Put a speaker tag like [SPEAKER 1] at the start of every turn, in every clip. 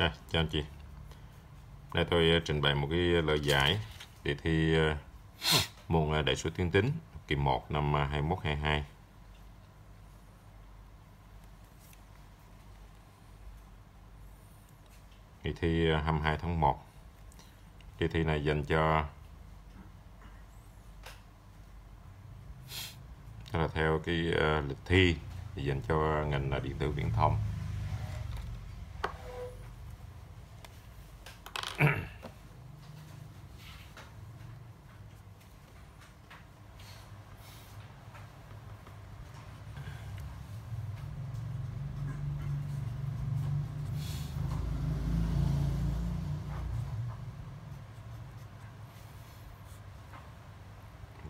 [SPEAKER 1] À, chào anh chị. Đây tôi ờ, trình bày một cái ờ, lời giải đề thi ờ, môn đại số tuyến tính kỳ 1 năm 21 22. Kỳ thi 22 tháng 1. Đề thi này dành cho Đó là theo cái lịch thi thì dành cho ngành điện tử viễn thông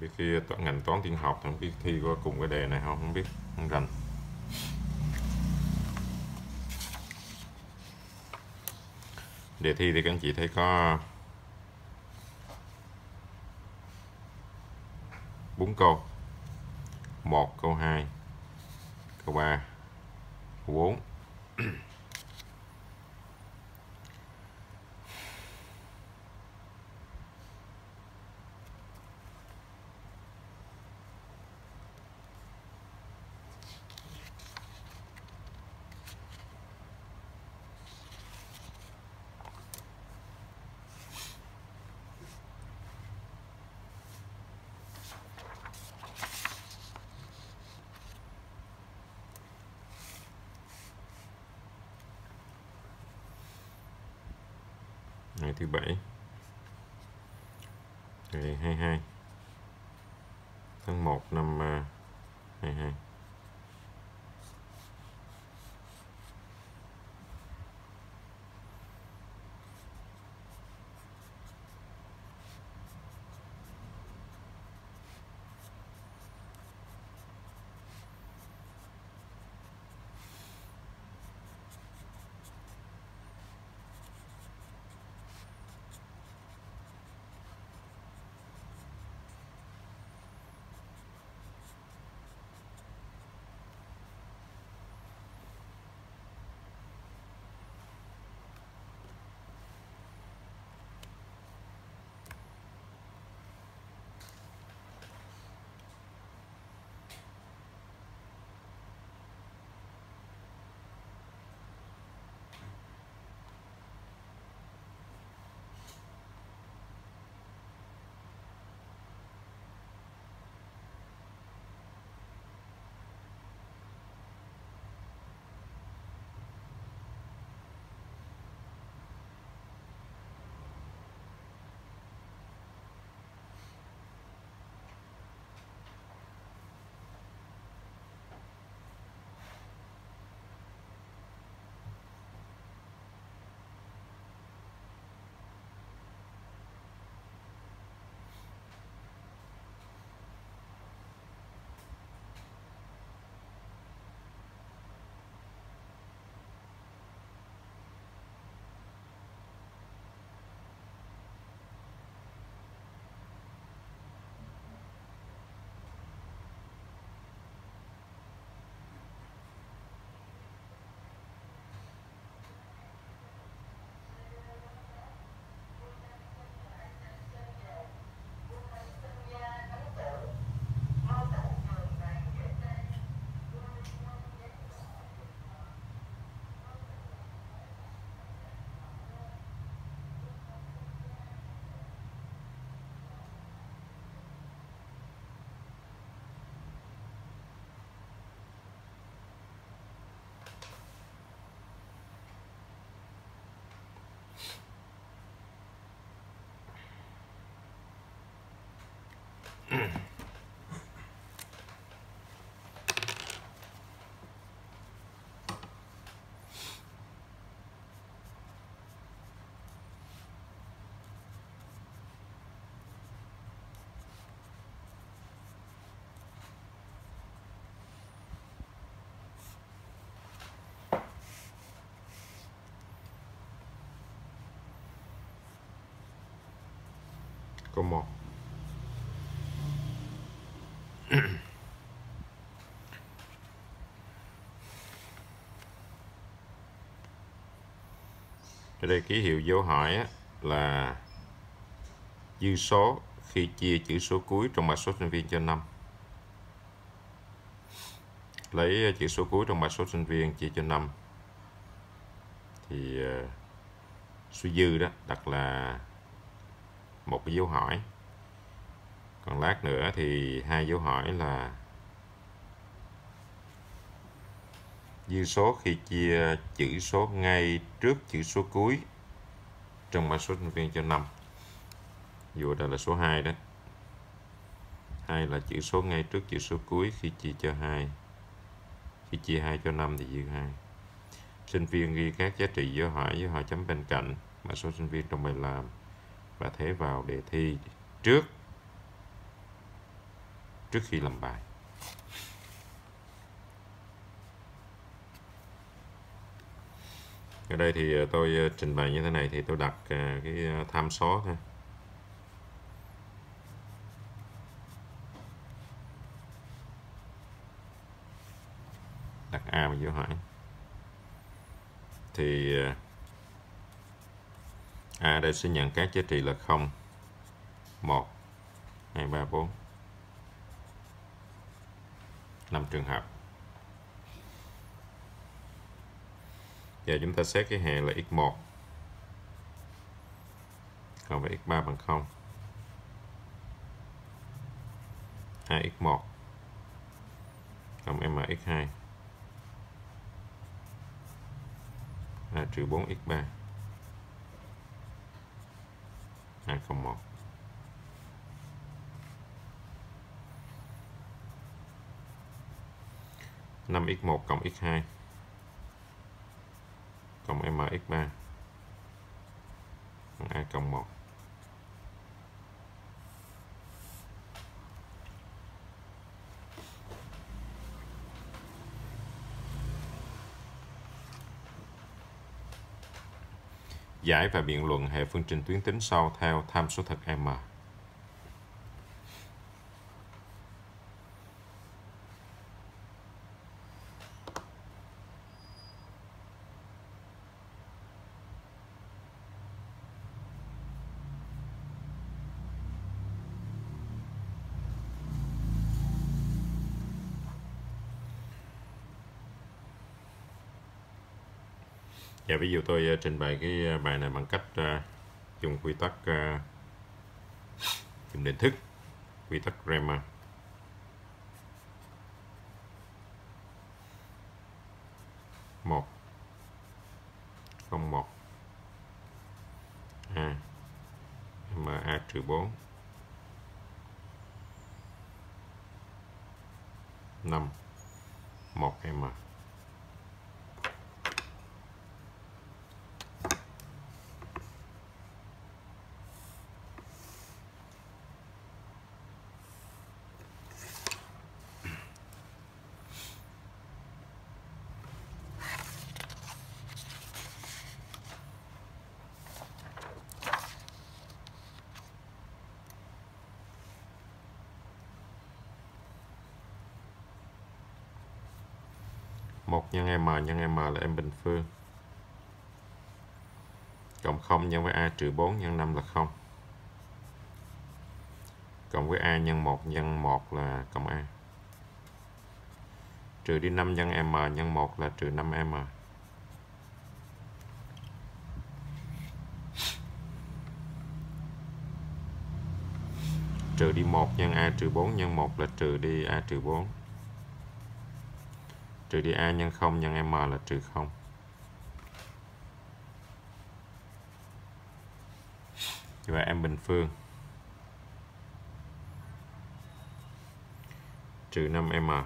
[SPEAKER 1] biết khi toán ngành tiên học không biết thi có cùng cái đề này không? Không biết, không rành. Đề thi thì các anh chị thấy có bốn câu. Một, câu hai. Thứ eh. bảy câu 1 ở đây ký hiệu dấu hỏi á, là dư số khi chia chữ số cuối trong mã số sinh viên cho 5 lấy chữ số cuối trong mã số sinh viên chia cho 5 thì ờ, số dư đó đặt là một cái dấu hỏi. Còn lát nữa thì hai dấu hỏi là dư số khi chia chữ số ngay trước chữ số cuối trong mã số sinh viên cho 5 dù đây là số 2 đó. Hay là chữ số ngay trước chữ số cuối khi chia cho 2 khi chia 2 cho 5 thì dư 2 sinh viên ghi các giá trị dấu hỏi dấu hỏi chấm bên cạnh, mã số sinh viên trong bài làm và thế vào đề thi trước trước khi làm bài. Ở đây thì ờ, tôi ờ, trình bày như thế này thì tôi đặt ờ, cái tham số thôi đặt A vào dấu hỏi thì A đây sẽ nhận các giá trị là 0 1 2 3 4 5 trường hợp. Giờ chúng ta xét cái hệ là x1 cộng với x3 bằng 0 2x1 cộng mx2 là trừ 4x3 2 cộng 1 5x1 cộng x2 cộng mx3 a cộng 1 Giải và biện luận hệ phương trình tuyến tính sau theo tham số thực M. Dạ, ví dụ tôi uh, trình bày cái ờ, bài này bằng cách uh, dùng quy tắc uh, dùng định thức quy tắc Riemann một không một. A m a trừ bốn. Năm một m. 1 nhân m nhân m là m bình phương. Cộng 0 nhân với a trừ 4 nhân 5 là 0 cộng với a nhân 1 nhân 1 là cộng a. Trừ đi 5 nhân m, nhân 1 là trừ 5m trừ đi 1 nhân a trừ 4 nhân 1 là trừ đi a trừ 4 trừ đi a nhân 0 nhân m là trừ 0 Như vậy em bình phương. Trừ 5m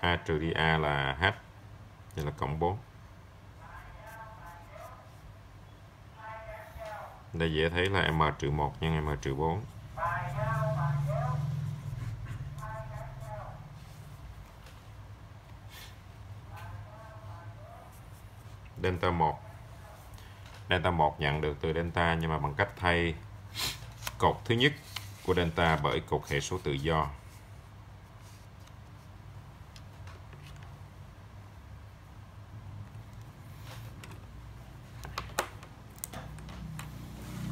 [SPEAKER 1] a trừ đi a là h, vậy là cộng 4 đây dễ thấy là m trừ 1 nhân m trừ 4 delta 1 delta 1 nhận được từ delta nhưng mà bằng cách thay cột thứ nhất của delta bởi cột hệ số tự do.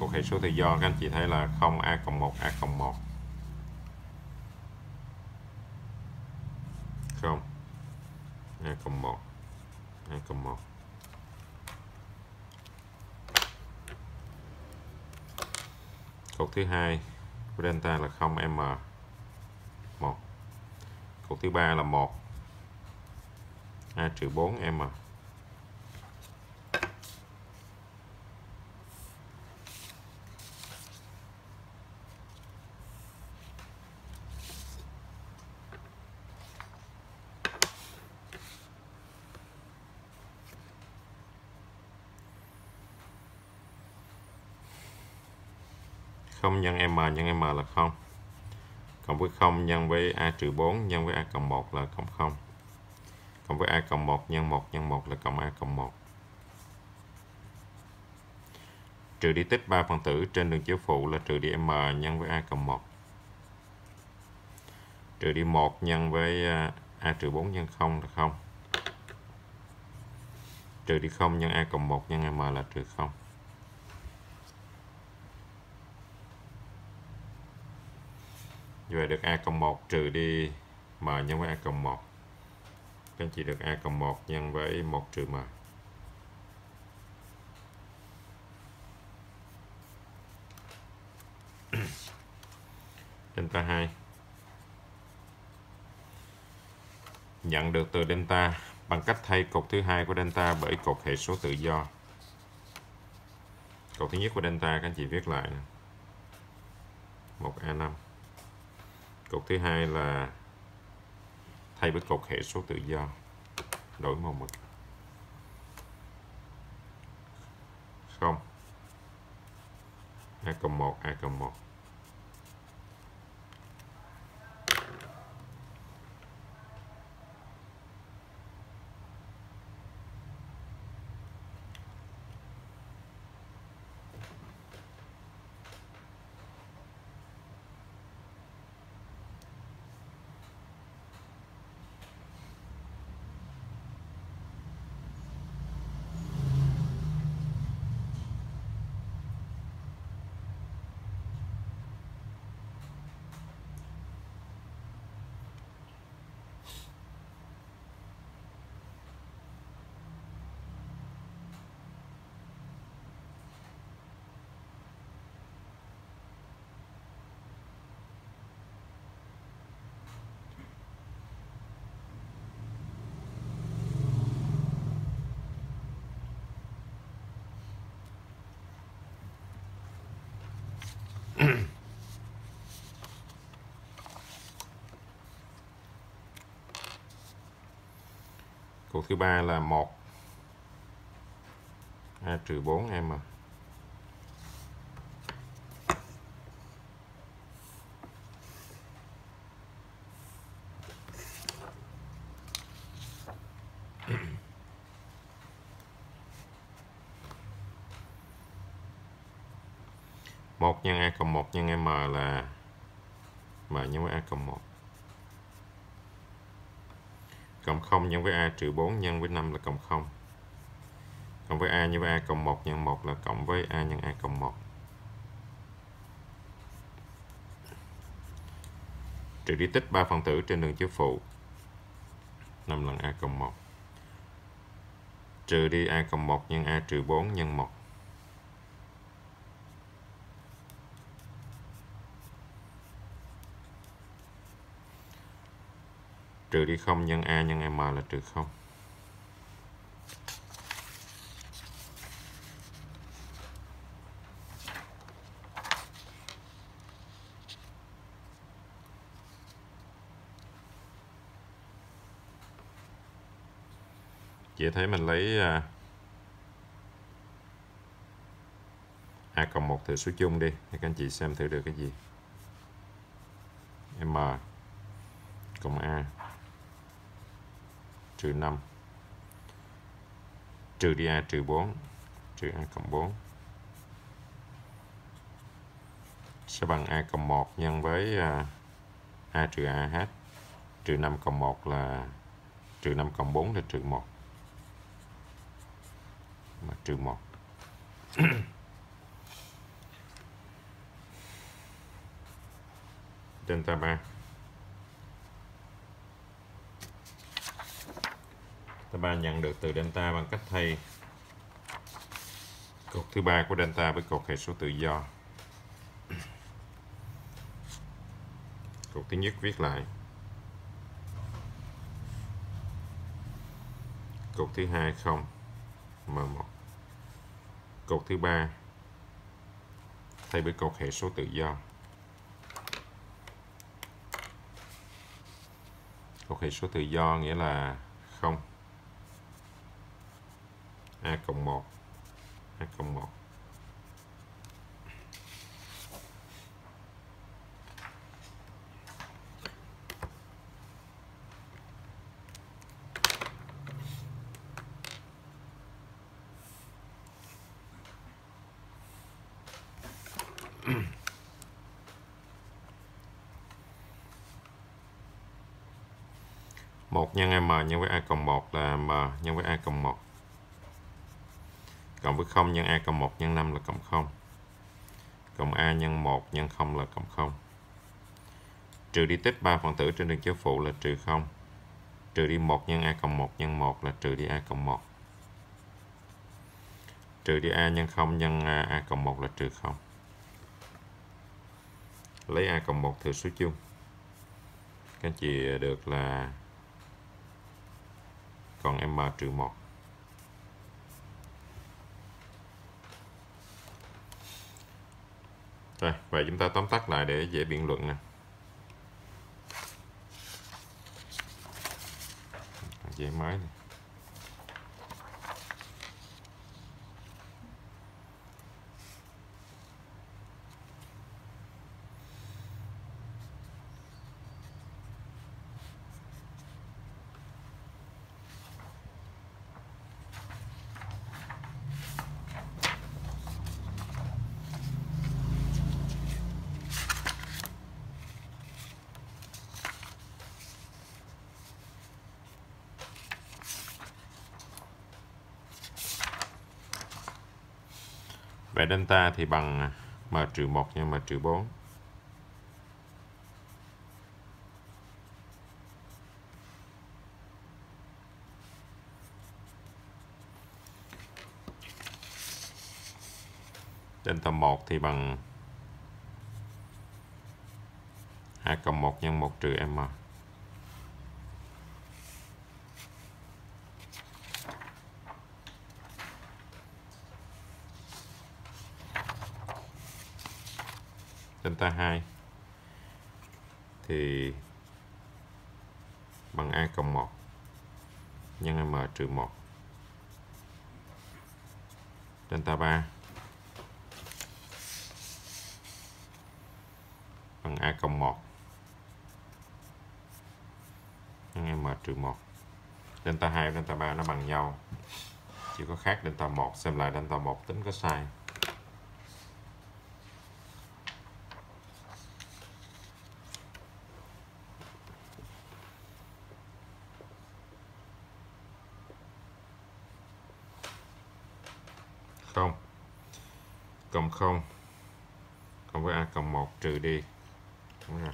[SPEAKER 1] Cột hệ số tự do, các anh chị thấy là 0 a cộng 1 a cộng 1 không. A cộng 1 a cộng 1 cột thứ hai delta là 0m 1 cột thứ ba là 1 a trừ 4m không nhân m nhân m là 0 cộng với 0 nhân với a trừ 4 nhân với a cộng 1 là cộng 0 cộng với a cộng 1 nhân 1 nhân 1 là cộng a cộng 1 trừ đi tích 3 phần tử trên đường chiếu phụ là trừ đi m nhân với a cộng 1 trừ đi 1 nhân với à, a trừ 4 nhân 0 là 0 trừ đi 0 nhân a cộng 1 nhân m là trừ 0 Như vậy được A cộng 1 trừ đi M nhân với A cộng 1. Các anh chị được A cộng 1 nhân với 1 trừ M. delta 2 nhận được từ delta bằng cách thay cột thứ hai của delta bởi cột hệ số tự do. Cột thứ nhất của delta các anh chị viết lại 1A5 cột thứ hai là thay với cột hệ số tự do, đổi màu mực. Không. A cộng một, a cộng một. Cột thứ ba là 1 A trừ 4 M. một nhân a cộng 1 nhân m là m nhân với a cộng 1 cộng 0 nhân với a trừ 4 nhân với 5 là cộng 0 cộng với a nhân với a cộng 1 nhân 1 là cộng với a nhân a cộng 1 trừ đi tích 3 phần tử trên đường chiếu phụ 5 lần a cộng 1 trừ đi a cộng 1 nhân a trừ 4 nhân 1 trừ đi 0 nhân a, nhân m là trừ 0 chị thấy mình lấy à, a cộng 1 thử số chung đi thì các anh chị xem thử được cái gì. M. trừ 5 trừ đi A, trừ 4 trừ A cộng 4 sẽ bằng A cộng 1 nhân với à, A trừ AH trừ 5 cộng 1 là, trừ 5 cộng 4 là trừ 1 mà trừ 1 delta 3 thứ ba nhận được từ delta bằng cách thay cột thứ ba của delta với cột hệ số tự do. Cột thứ nhất viết lại. Cột thứ hai không m1 cột thứ ba thay với cột hệ số tự do. Cột hệ số tự do nghĩa là không a cộng 1 a cộng 1 1 nhân m nhân với a cộng 1 là m nhân với a cộng 1 cộng với 0 nhân a cộng 1 nhân 5 là cộng 0 cộng a nhân 1 nhân 0 là cộng 0 trừ đi tích 3 phần tử trên đường chiếu phụ là trừ 0 trừ đi 1 nhân a cộng 1 nhân 1 là trừ đi a cộng 1 trừ đi a nhân 0 nhân a, a cộng 1 là trừ 0 lấy a cộng 1 thừa số chung. Các anh chị được là còn m trừ 1 Rồi, vậy chúng ta tóm tắt lại để dễ biện luận nè. Dễ máy này. Vậy delta thì bằng à, m trừ 1 nhân m trừ 4. Delta 1 thì bằng 2 cộng 1 nhân 1 trừ m. delta 2 thì bằng a cộng 1 nhân m trừ 1 delta 3 bằng a cộng 1 nhân m trừ 1 delta 2 và delta 3 nó bằng nhau. Chỉ có khác delta 1 xem lại delta 1 tính có sai không cộng 0 cộng với a cộng 1 trừ đi đúng rồi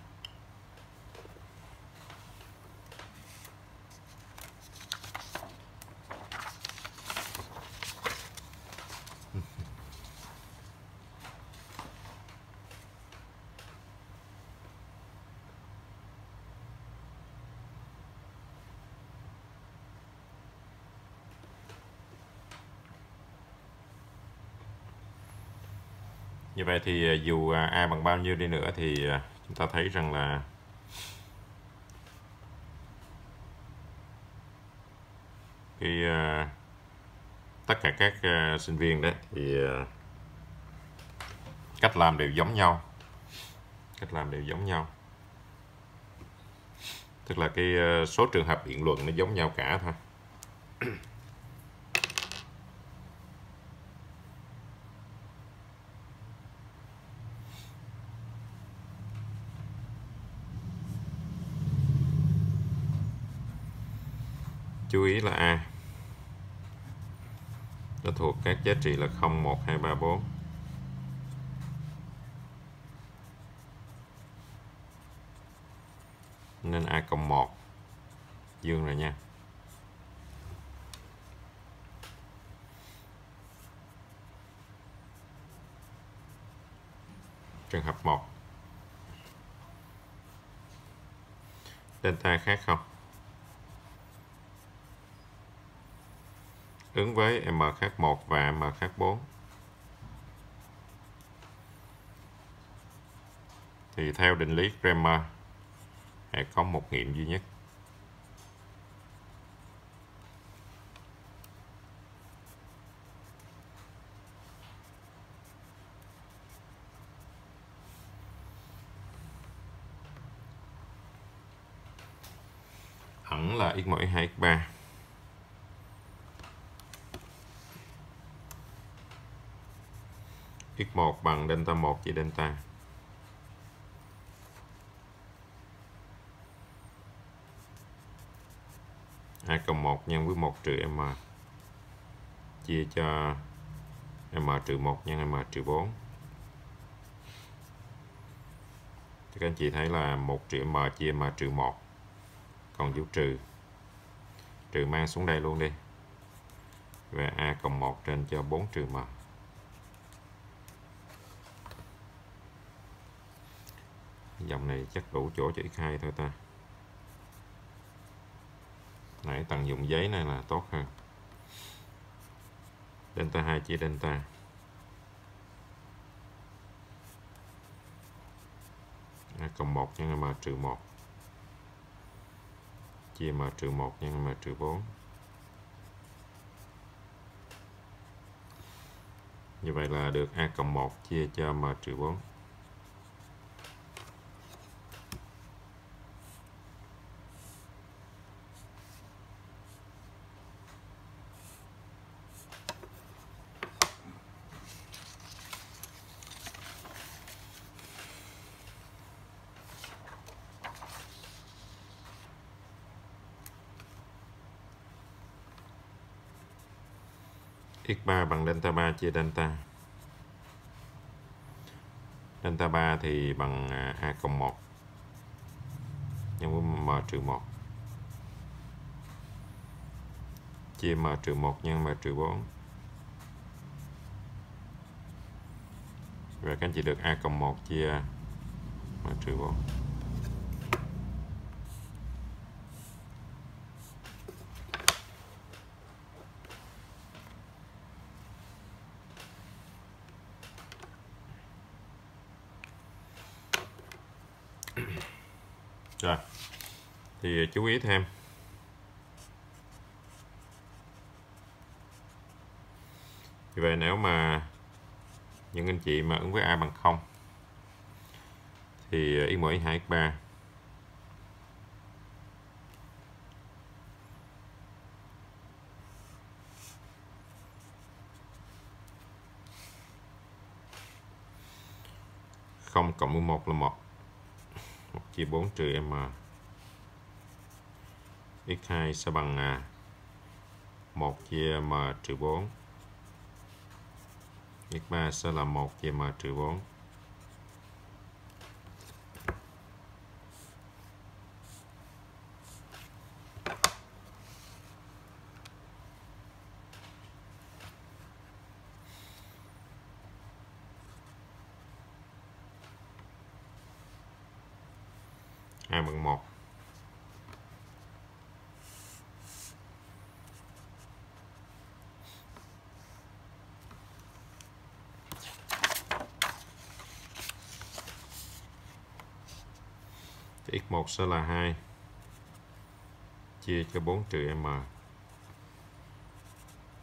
[SPEAKER 1] Như vậy thì à, dù à, A bằng bao nhiêu đi nữa thì à, chúng ta thấy rằng là cái tất cả các sinh viên đấy thì cách làm đều giống nhau. Cách làm đều giống nhau. Tức là cái số trường hợp biện luận nó giống nhau cả thôi chú ý là A nó thuộc các giá trị là 0, 1, 2, 3, 4 nên a cộng 1 dương rồi nha. Trường hợp 1 delta khác không? Với m khác 1 và m khác 4 thì theo định lý Kramer sẽ có một nghiệm duy nhất ẩn là x mỗi 2 x 3 x1 bằng delta 1 chia delta a cộng 1 nhân với 1 trừ m. Chia cho m trừ 1 nhân m trừ 4 thì các anh chị thấy là 1 trừ m chia m trừ 1 còn dấu trừ trừ mang xuống đây luôn đi. Và a cộng 1 trên cho 4 trừ m. dòng này chắc đủ chỗ cho x2 thôi ta. Nãy tận dụng giấy này là tốt hơn. Delta 2 chia delta. A cộng 1 nhân m trừ 1 chia m trừ 1 nhân m trừ 4 như vậy là được a cộng 1 chia cho m trừ 4 3 bằng delta 3 chia delta. Delta 3 thì bằng à, a cộng 1 nhân với m trừ 1 chia m trừ 1 nhân m trừ 4 và các anh chị được a cộng 1 chia m trừ 4 Rồi. Thì chú ý thêm. Vì vậy nếu mà những anh chị mà ứng với A bằng 0 thì x1 x2 x 3 0 cộng với 1 là 1 1 chia 4 trừ m. X2 sẽ bằng à, 1 chia m trừ 4 x3 sẽ là 1 chia m trừ 4 sẽ là 2 chia cho 4 trừ m.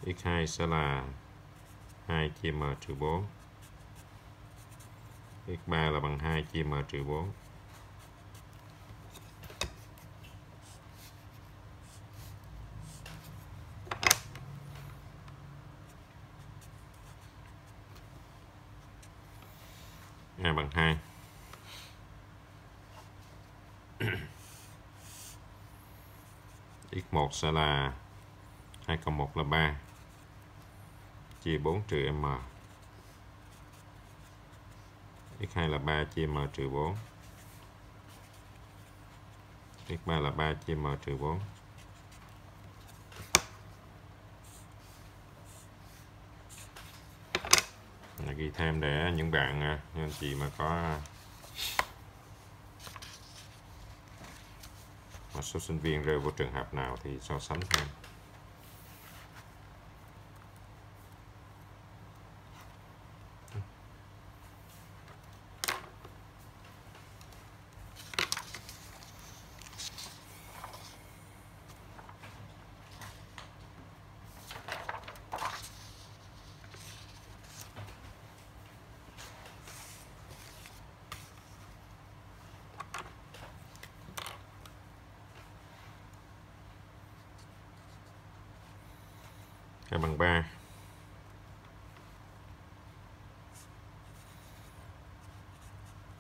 [SPEAKER 1] X2 sẽ là 2 chia m trừ 4 x3 là bằng 2 chia m trừ 4 1 sẽ là 2 cộng 1 là 3 chia 4 trừ m. X2 là 3 chia m trừ 4 x3 là 3 chia m trừ 4 ghi thêm để những bạn à, những anh chị mà có à, số sinh viên rơi vào trường hợp nào thì so sánh thêm. K bằng 3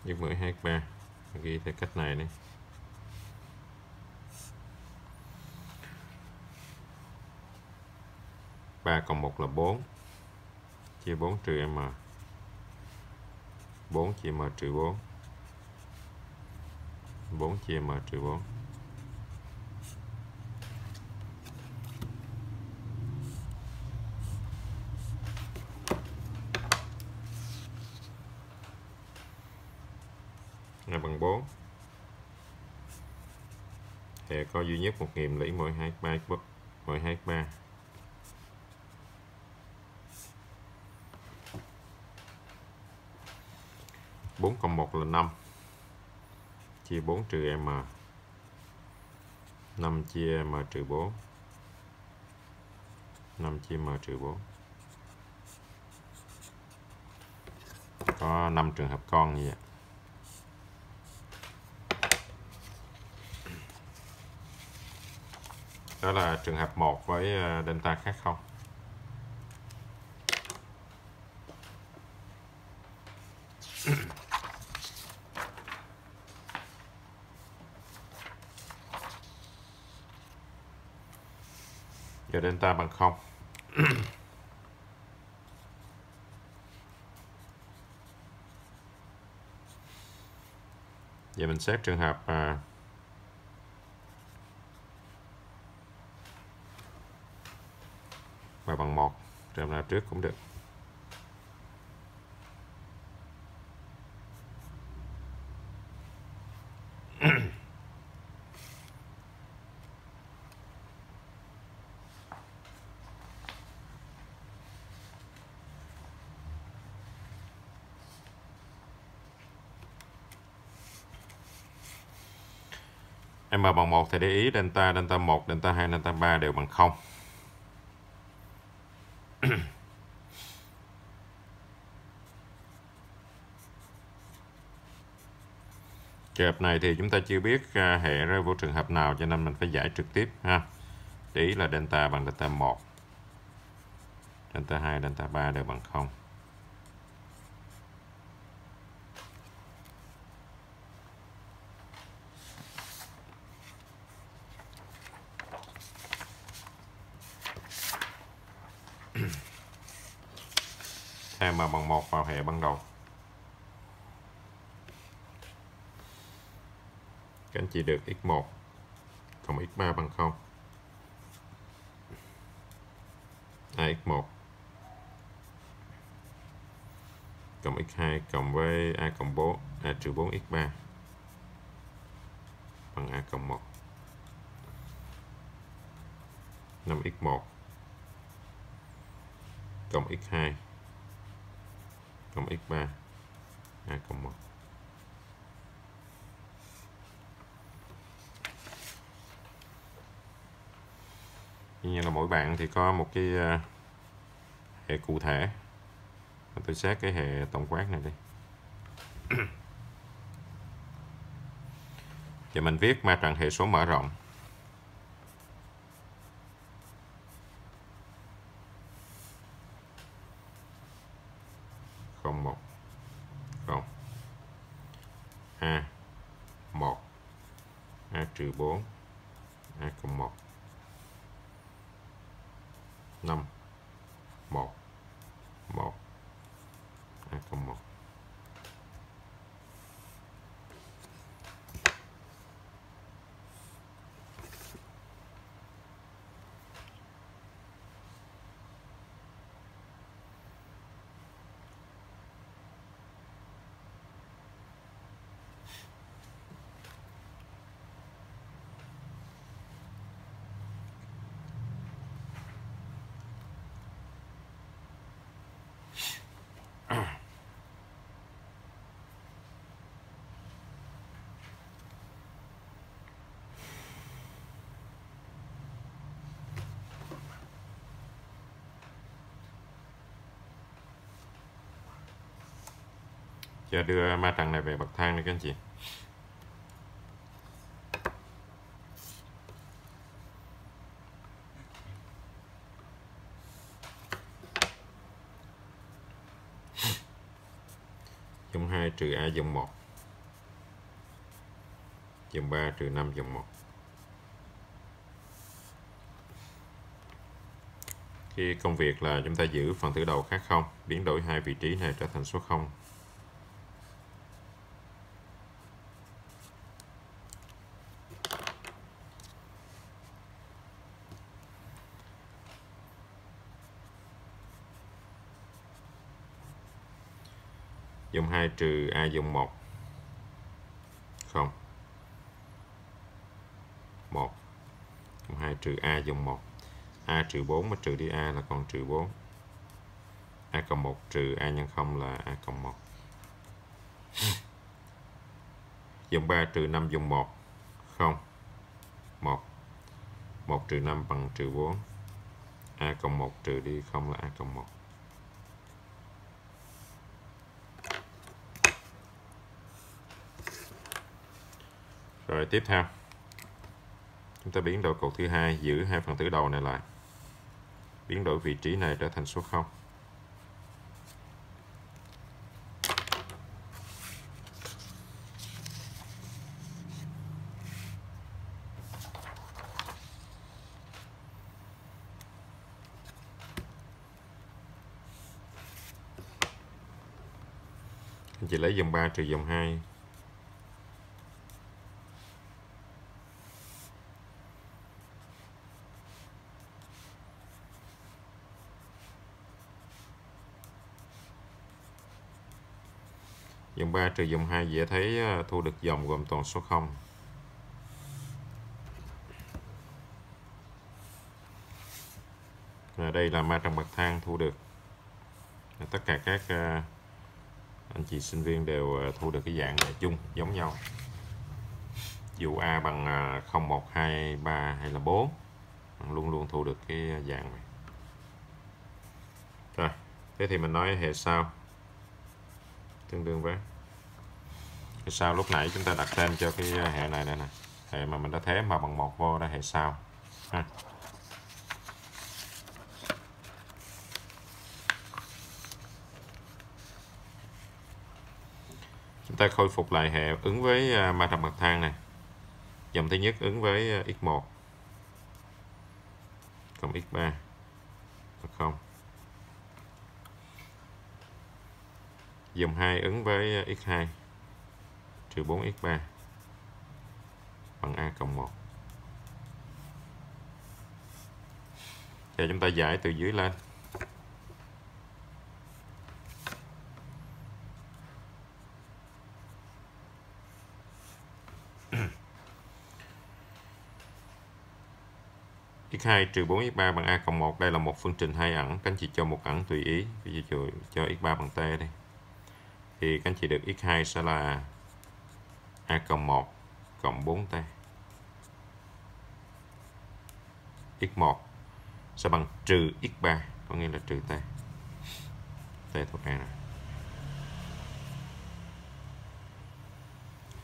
[SPEAKER 1] Giúp 12 3 Ghi theo cách này đi. Ba cộng một là 4 chia 4 trừ m. 4 chia m trừ 4 4 chia m trừ 4 là bằng 4 hệ có duy nhất một nghiệm lũy mỗi hai, ba mỗi hai, ba. bốn cộng 1 là 5 chia 4 trừ m. 5 chia m trừ 4 5 chia m trừ 4 có 5 trường hợp con như vậy. Đó là trường hợp 1 với ờ, delta khác không? Giờ delta bằng 0 giờ mình xét trường hợp à, và bằng 1 trường nào trước cũng được M bằng 1 thì để ý delta, delta 1, delta 2, delta 3 đều bằng 0. Trường hợp này thì chúng ta chưa biết à, hệ rơi vô trường hợp nào cho nên mình phải giải trực tiếp, ha. Để ý là delta bằng delta 1 delta 2 delta 3 đều bằng 0 thêm mà bằng 1 vào hệ ban đầu. Các anh chị được x1 cộng x3 bằng 0 à, x1 cộng x2 cộng với a cộng 4 a trừ 4 x3 bằng a cộng 1 5x1 cộng x2 cộng x3 a cộng 1 Tuy nhiên là mỗi bạn thì có một cái ờ, hệ cụ thể. Tôi xét cái hệ tổng quát này đi. Giờ mình viết ma trận hệ số mở rộng không một không a một a trừ bốn a cộng một năm một một a cộng một Giờ đưa ma trận này về bậc thang đi các anh chị. Dòng 2 trừ A dòng 1 Dòng 3 trừ 5 dòng 1 Khi công việc là chúng ta giữ phần tử đầu khác không, Biến đổi hai vị trí này trở thành số 0 dòng 2 trừ A dòng 1 không. 1 dòng 2 trừ A dòng 1 A trừ 4 mà trừ đi A là còn trừ 4 A cộng 1 trừ A nhân 0 là A cộng 1 dòng 3 trừ 5 dòng 1 không. 1 1 trừ 5 bằng trừ 4 A cộng 1 trừ đi 0 là A cộng 1 Rồi, tiếp theo. Chúng ta biến đổi cột thứ hai, giữ hai phần tử đầu này lại. Biến đổi vị trí này trở thành số 0 anh chị lấy dòng 3 trừ dòng 2 Dòng 3 trừ dòng 2 dễ thấy à, thu được dòng gồm toàn số 0. Và đây là ma trong bậc thang thu được. À, tất cả các à, anh chị sinh viên đều thu được cái dạng này chung giống nhau. Dù A bằng 0, 1, 2, 3 hay là 4 luôn luôn thu được cái dạng này. Rồi, thế thì mình nói hệ sau tương đương với cái sau lúc nãy chúng ta đặt tên cho cái ờ, hệ này đây nè. Hệ mà mình đã thế mà bằng một vô đây hệ sau. Ha. chúng ta khôi phục lại hệ ứng với ờ, ma trầm bậc thang này. Dòng thứ nhất ứng với ờ, x1 cộng x3 không? Dòng 2 ứng với x2 trừ 4x3 bằng A cộng 1. Giờ chúng ta giải từ dưới lên. x2 trừ 4x3 bằng a cộng 1 đây là một phương trình hai ẩn các anh chị cho một ẩn tùy ý ví dụ cho, x3 bằng t đi thì các anh chị được x2 sẽ là a cộng 1 cộng 4t x1 sẽ bằng trừ x3 có nghĩa là trừ t. T thuộc a này.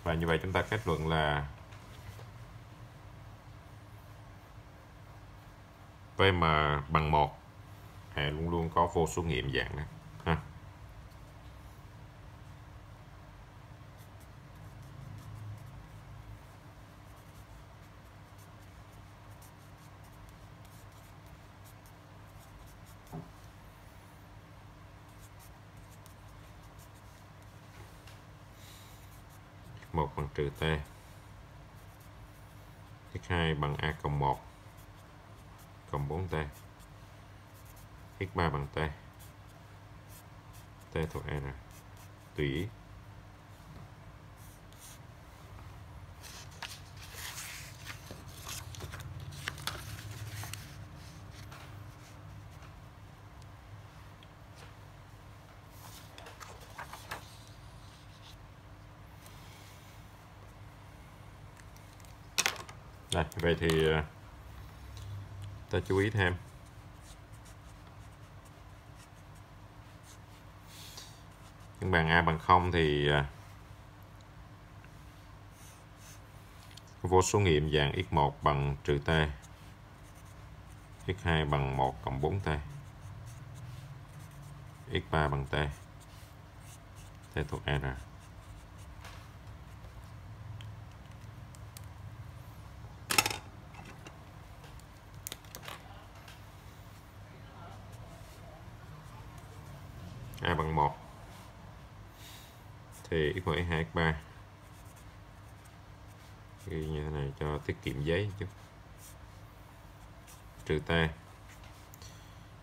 [SPEAKER 1] Và như vậy chúng ta kết luận là VM bằng 1 hệ luôn luôn có vô số nghiệm dạng đó. 1 bằng trừ t. X2 bằng a cộng 1 cộng 4t x3 bằng t. T thuộc n tùy ý Đây, vậy thì ờ, ta chú ý thêm. Những bàn A bằng 0 thì ờ, vô số nghiệm dạng x1 bằng trừ t x2 bằng 1 cộng 4t x3 bằng t t thuộc R A bằng 1 thì x1 x2 x3 ghi như thế này cho tiết kiệm giấy chút. Trừ t.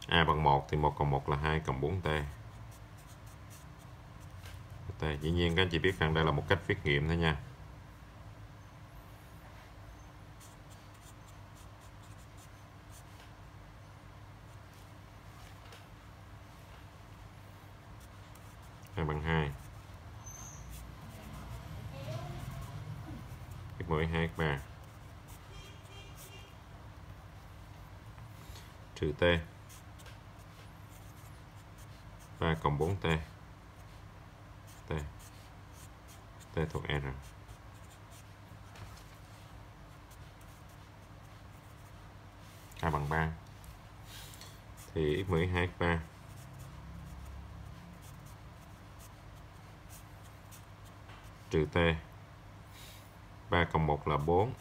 [SPEAKER 1] A bằng 1 thì 1 cộng 1 là 2 cộng 4t t. Dĩ nhiên các anh chị biết rằng đây là một cách viết nghiệm thôi nha. 4t a cộng 4t t. T. Thuộc r. A bằng 3 thì x12 x3 trừ t. 3 cộng 1 là 4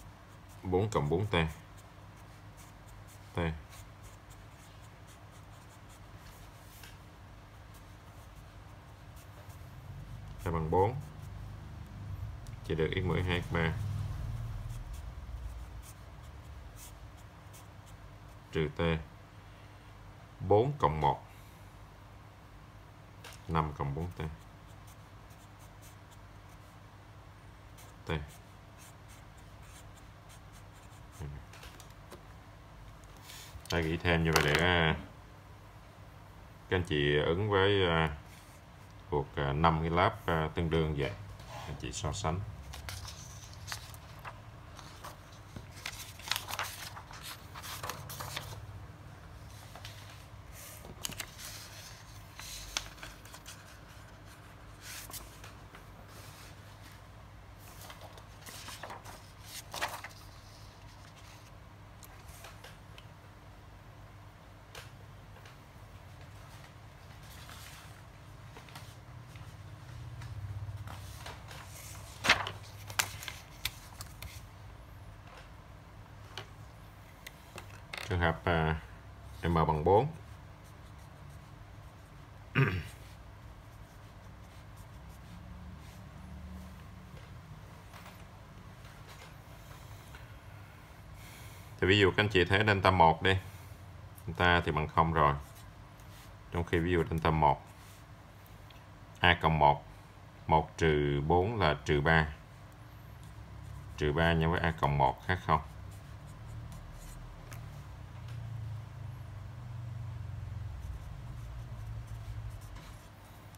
[SPEAKER 1] 4 cộng 4t được x 12 x 3 trừ t. 4 cộng 1 5 cộng 4t t. Ta nghĩ thêm như vậy để à, các anh chị ứng với à, thuộc 5 à, cái lab à, tương đương vậy. Anh chị so sánh trường hợp à, m bằng 4 thì ví dụ các anh chị thấy delta 1 đi, delta thì bằng 0 rồi. Trong khi ví dụ delta 1 a cộng 1 1 trừ 4 là trừ 3 trừ 3 nhân với a cộng 1 khác không?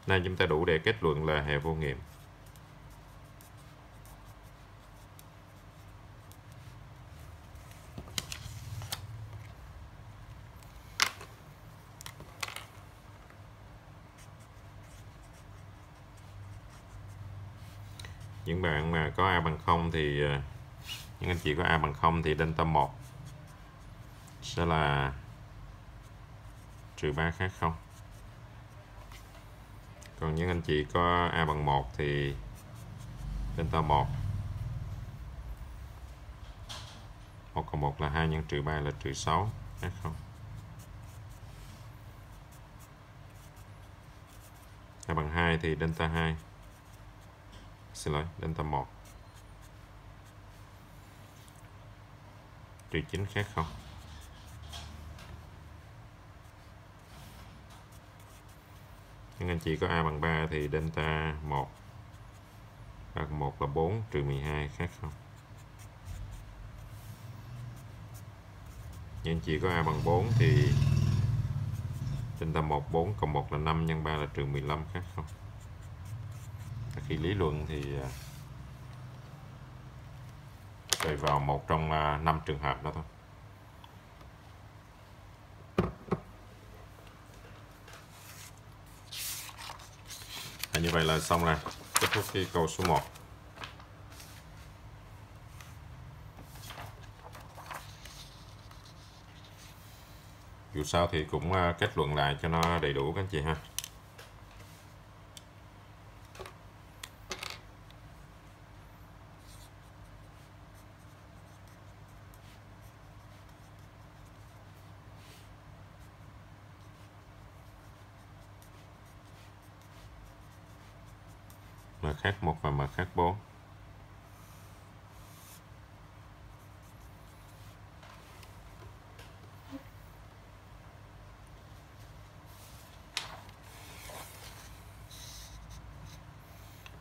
[SPEAKER 1] Nên chúng ta đủ để kết luận là hệ vô nghiệm những bạn mà có a bằng 0 thì ờ, những anh chị có a bằng 0 thì delta 1 sẽ là trừ 3 khác 0 còn những anh chị có a bằng 1 thì delta 1 1 cộng 1 là 2 nhân trừ 3 là trừ 6 khác 0 a bằng 2 thì delta 2 xin lỗi delta 1 trừ 9 khác không? Nhưng anh chị có A bằng 3 thì delta 1 bằng 1 là 4 trừ 12 khác không? Nhưng anh chị có A bằng 4 thì delta 1 4 cộng 1 là 5 nhân 3 là trừ 15 khác không? Khi lý luận thì à, tùy vào một trong à, năm trường hợp đó thôi. À, như vậy là xong rồi. Kết thúc cái câu số 1 dù sao thì cũng à, kết luận lại cho nó đầy đủ các anh chị ha. MH1 và MH4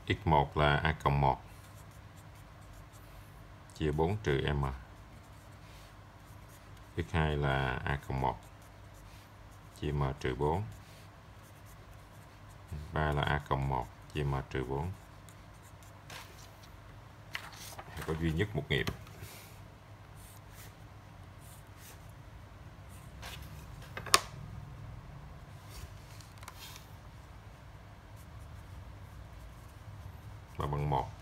[SPEAKER 1] x1 là a cộng 1 chia 4 trừ m. X2 là a cộng 1 chia m trừ 4 3 là a cộng 1 chia m trừ 4 có duy nhất một nghiệp và bằng 1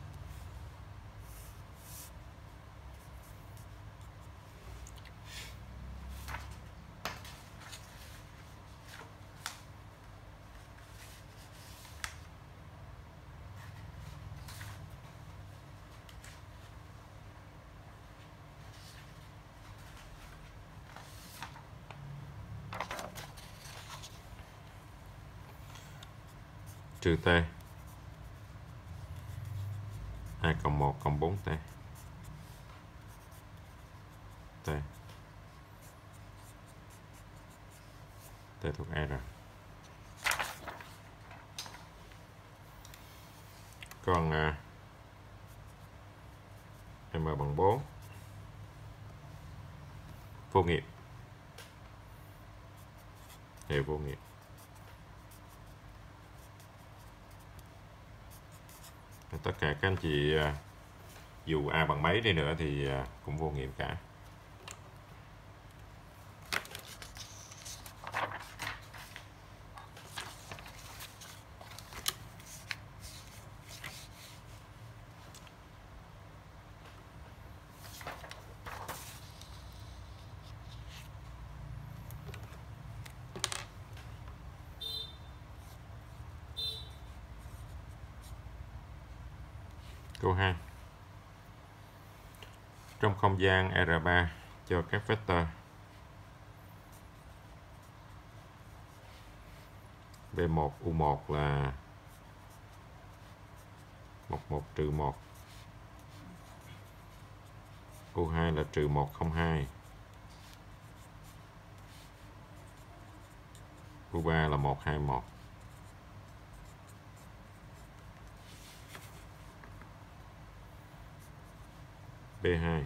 [SPEAKER 1] trừ t. 2 cộng 1 cộng 4 t. T. T thuộc r. Còn à, m bằng 4 vô nghiệp. Hệ vô nghiệp. Tất cả các anh chị à, dù A bằng mấy đi nữa thì à, cũng vô nghiệm cả Câu 2 trong gian R3 cho các vector. V1 U1 là 11 trừ 1 U2 là trừ 102 U3 là 121 B2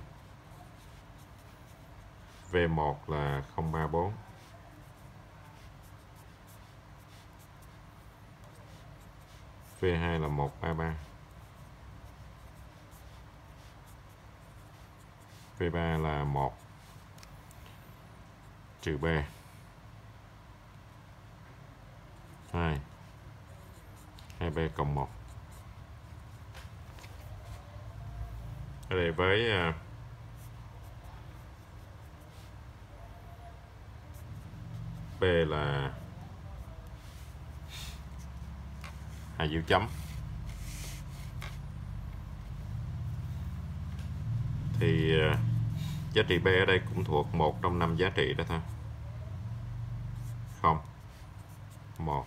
[SPEAKER 1] V1 là 034 V2 là 133 V3 là 1 trừ B. 2 2B cộng 1 ở đây với à, B là hai dấu chấm. Thì ờ, giá trị B ở đây cũng thuộc một trong năm giá trị đó thôi. Không. Một,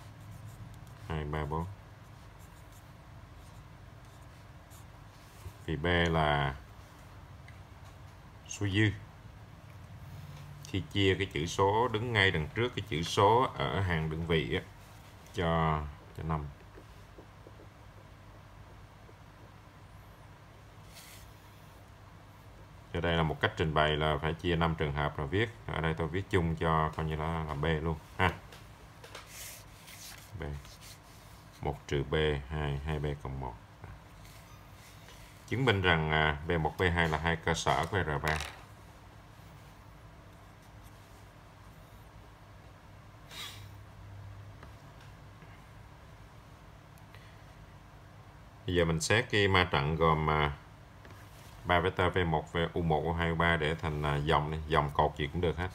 [SPEAKER 1] hai, ba, bốn. Thì B là số dư khi chia cái chữ số đứng ngay đằng trước cái chữ số ở hàng đơn vị á, cho cho 5 Cho đây là một cách trình bày là phải chia 5 trường hợp rồi viết. Ở đây tôi viết chung cho coi như là, là B luôn ha. B 1 trừ B 2 2B cộng 1 chứng minh rằng à, B1, B2 là hai cơ sở của R3. Bây giờ mình xét cái ma trận gồm à, 3 vector V1, V, U1, U2, U3 để thành à, dòng này. dòng cột gì cũng được hết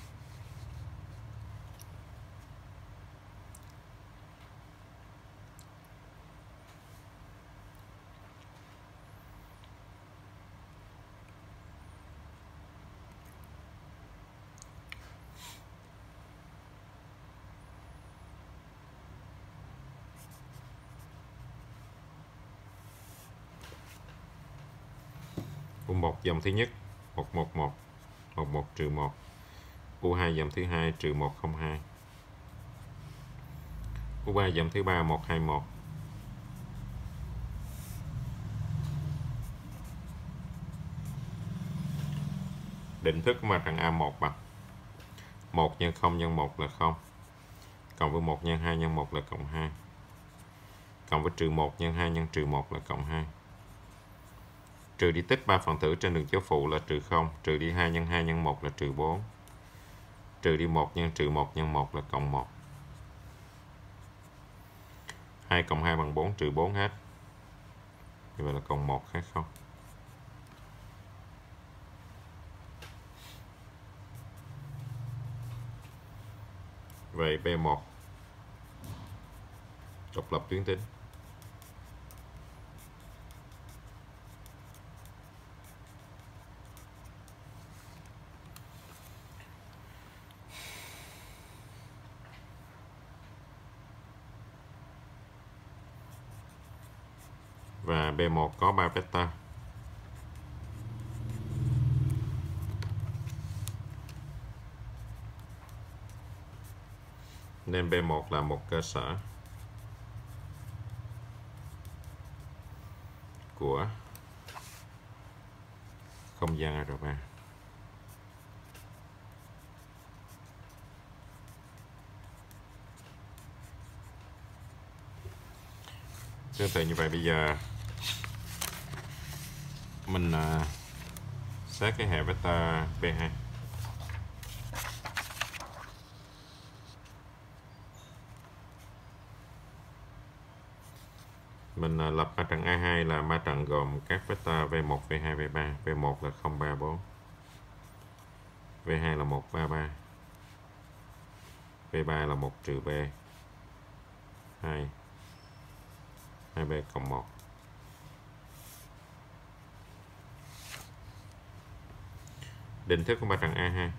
[SPEAKER 1] U1 dòng thứ nhất 111 11 trừ 1 U2 dòng thứ hai trừ 102 U3 dòng thứ ba 121 định thức của mặt trận A1 bằng 1 nhân 0 nhân 1 là 0 cộng với 1 nhân 2 nhân 1 là cộng 2 cộng với trừ 1 nhân 2 nhân trừ 1 là cộng 2 trừ đi tích 3 phần tử trên đường chéo phụ là trừ 0 trừ đi 2 nhân 2 nhân 1 là trừ 4 trừ đi 1 nhân, trừ 1 nhân 1 là cộng 1 2 cộng 2 bằng 4 trừ 4 hết. Như vậy là cộng 1 khác không? Vậy B1 độc lập tuyến tính và B1 có 3 vector. Nên B1 là một cơ sở của không gian R3. Tương tự như vậy, bây giờ mình à, uh, xét cái hệ vector P2 mình uh, lập ma trận A2 là ma trận gồm các vector V1, V2, V3 V1 là 0, 3, 4 V2 là 1, 3, 3 V3 là 1 trừ B 2 2B cộng 1 định thức của mặt trận A2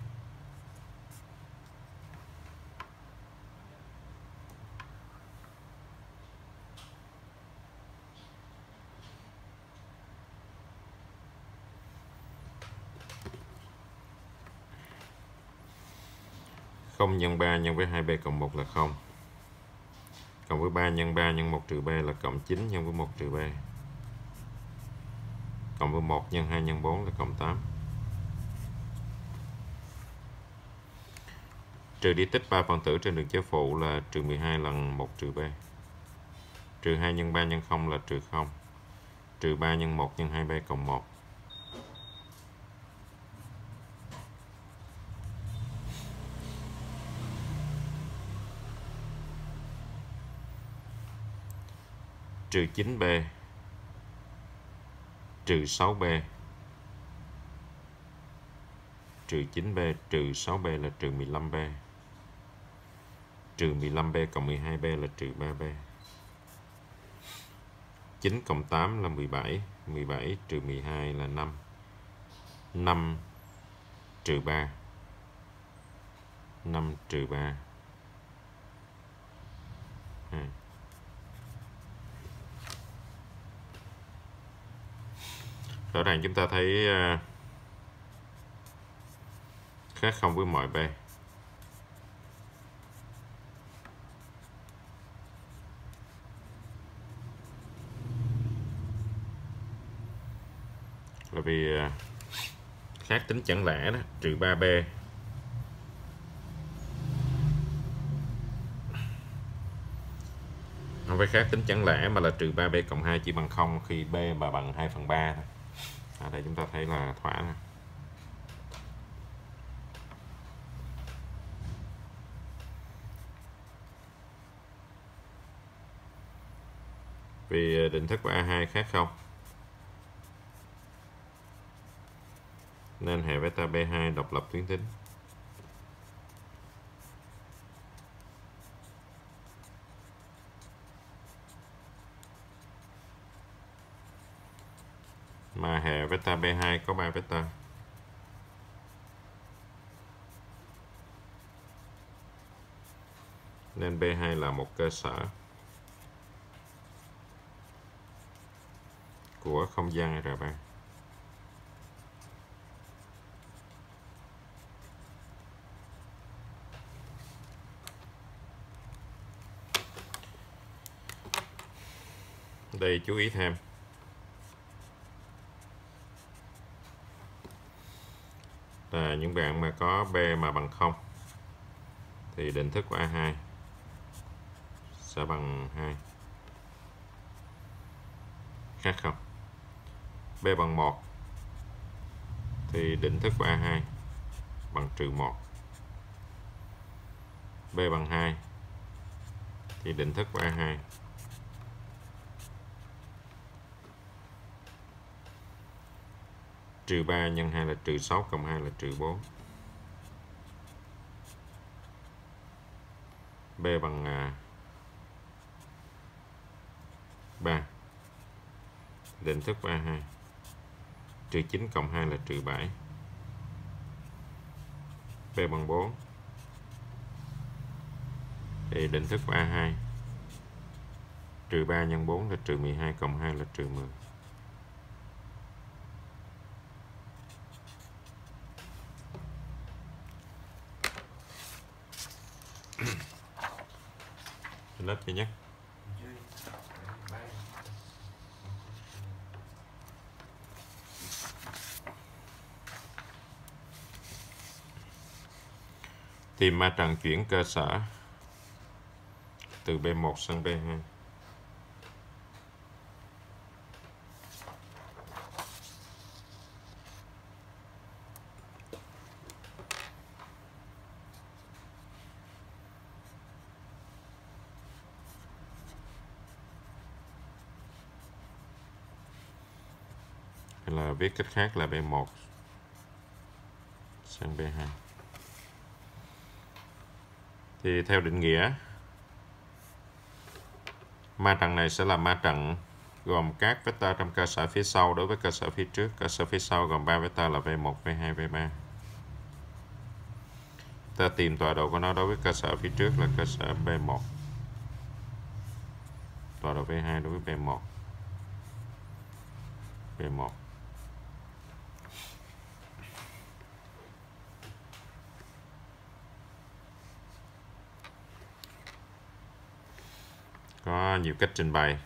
[SPEAKER 1] 0 nhân 3 nhân với 2b cộng 1 là 0 cộng với 3 nhân 3 nhân 1 trừ b là cộng 9 nhân với 1 trừ b cộng với 1 nhân 2 nhân 4 là cộng 8 trừ đi tích 3 phần tử trên đường chế phụ là trừ 12 lần 1 trừ b trừ 2 nhân 3 nhân 0 là trừ 0 trừ 3 nhân 1 nhân 2b cộng 1 trừ 9b trừ 6b trừ 9b trừ 6b là trừ 15b trừ 15b cộng 12b là trừ 3b 9 cộng 8 là 17 17 trừ 12 là 5 5 trừ 3 5 trừ 3 2 rõ ràng chúng ta thấy à, khác không với mọi b. bởi vì à, khác tính chẳng lẽ đó trừ 3b không phải khác tính chẳng lẽ mà là trừ 3b cộng 2 chỉ bằng 0 khi b mà bằng 2 phần 3 thôi. À, đây chúng ta thấy là thỏa này. vì à, định thức của A2 khác không? Nên hệ beta B2 độc lập tuyến tính. Mà hệ beta B2 có 3 beta. Nên B2 là một cơ sở của không gian R3 đây chú ý thêm. Là những bạn mà có B mà bằng 0 thì định thức của A2 sẽ bằng 2 khác không? B bằng 1 thì định thức của A2 bằng trừ 1 B bằng 2 thì định thức của A2 trừ 3 nhân 2 là trừ 6 cộng 2 là trừ 4 B bằng à, 3 định thức 32 trừ 9 cộng 2 là trừ 7 B bằng 4 thì định thức 32 trừ 3 nhân 4 là trừ 12 cộng 2 là trừ 10 lớp thứ nhất tìm ma trận chuyển cơ sở từ B1 sang B2 viết cách khác là B1 sang B2 thì theo định nghĩa ma trận này sẽ là ma trận gồm các vector trong cơ sở phía sau đối với cơ sở phía trước. Cơ sở phía sau gồm 3 vector là V1, V2, V3 ta tìm tọa độ của nó đối với cơ sở phía trước là cơ sở B1 tọa độ V2 đối với B1 B1 có nhiều cách trình bày.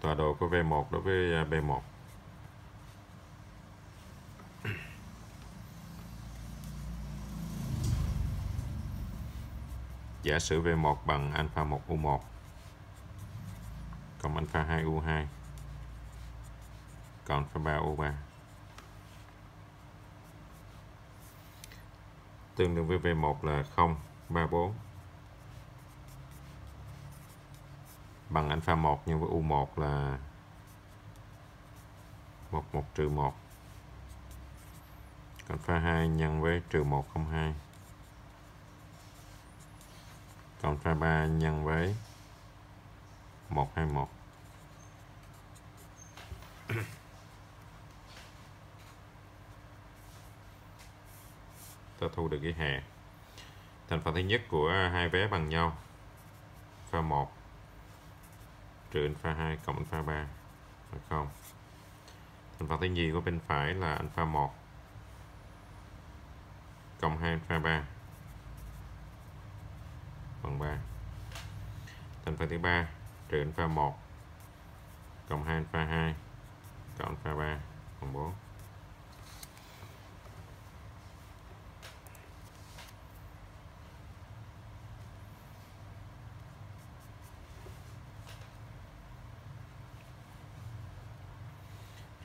[SPEAKER 1] Tọa độ của V1 đối với à, B1 giả sử V1 bằng alpha 1 U1 cộng alpha 2 U2 cộng alpha 3 U3 tương đương với V1 là 0 3 4 bằng alpha 1 nhân với U1 là 1 1 trừ 1 alpha 2 nhân với trừ 1 không 2 cộng pha 3 nhân với 121 ta thu được cái hè. Thành phần thứ nhất của hai vé bằng nhau. Pha 1 trừ alpha 2 cộng alpha 3 là không? Thành phần thứ nhì của bên phải là alpha 1 cộng 2 alpha 3 phần 3 thành phần thứ ba, trừ alpha 1 cộng 2 alpha 2 cộng alpha 3 phần 4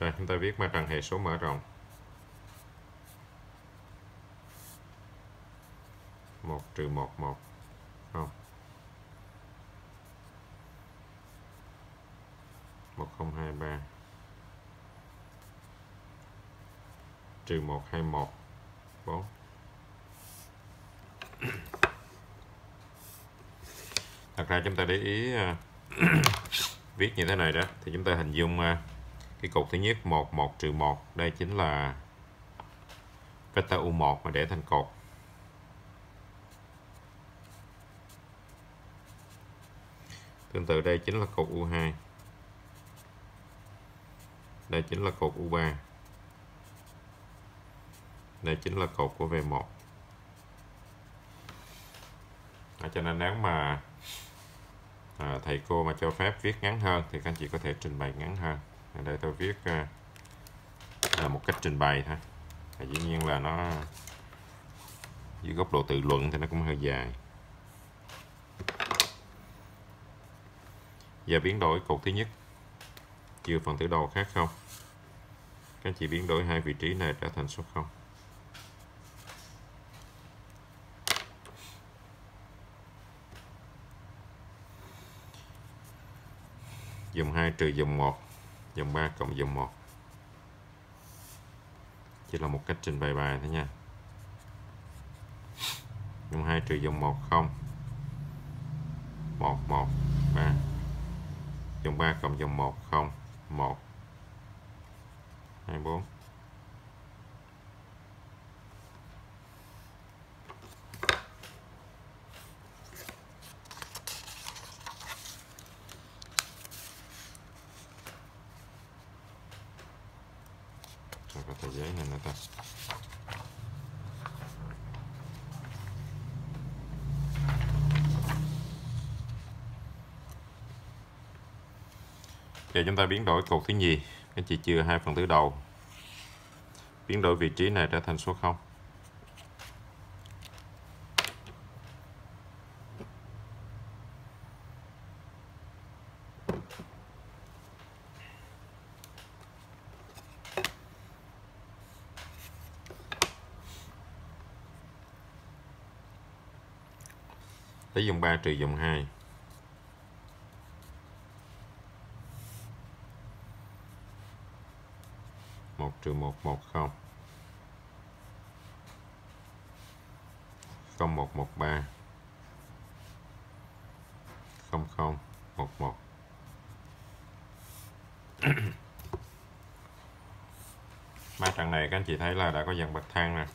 [SPEAKER 1] Rồi, chúng ta viết mặt trận hệ số mở rộng. Một trừ một một không một không hai ba. Trừ một hai một. Bốn. Thật ra chúng ta để ý à, viết như thế này đó, thì chúng ta hình dung à, cái cột thứ nhất 1 1 trừ 1 đây chính là vector U1 mà để thành cột. Tương tự đây chính là cột U2 đây chính là cột U3 đây chính là cột của V1 à, cho nên nếu mà à, thầy cô mà cho phép viết ngắn hơn thì các anh chị có thể trình bày ngắn hơn. À, Ở đây tôi viết à, là một cách trình bày thôi. À, dĩ nhiên là nó dưới góc độ tự luận thì nó cũng hơi dài. Và biến đổi cột thứ nhất. Trừ phần tử đầu khác không? Các chị biến đổi hai vị trí này trở thành số 0 dòng 2 trừ dòng 1 dòng 3 cộng dòng 1 chỉ là một cách trình bày bài thôi nha. Dòng 2 trừ dòng 1 0 1 1 3 dòng 3 cộng dòng 1 0 1 2 4 Rồi có tờ giấy này nữa ta Giờ chúng ta biến đổi cột thứ nhì. Các chị chia hai phần tứ đầu. Biến đổi vị trí này trở thành số 0 lấy dùng 3 trừ dùng 2 trừ 1 1 0 0 1 1 3 0 0 1 1 ba trận này các anh chị thấy là đã có dàn bậc thang nè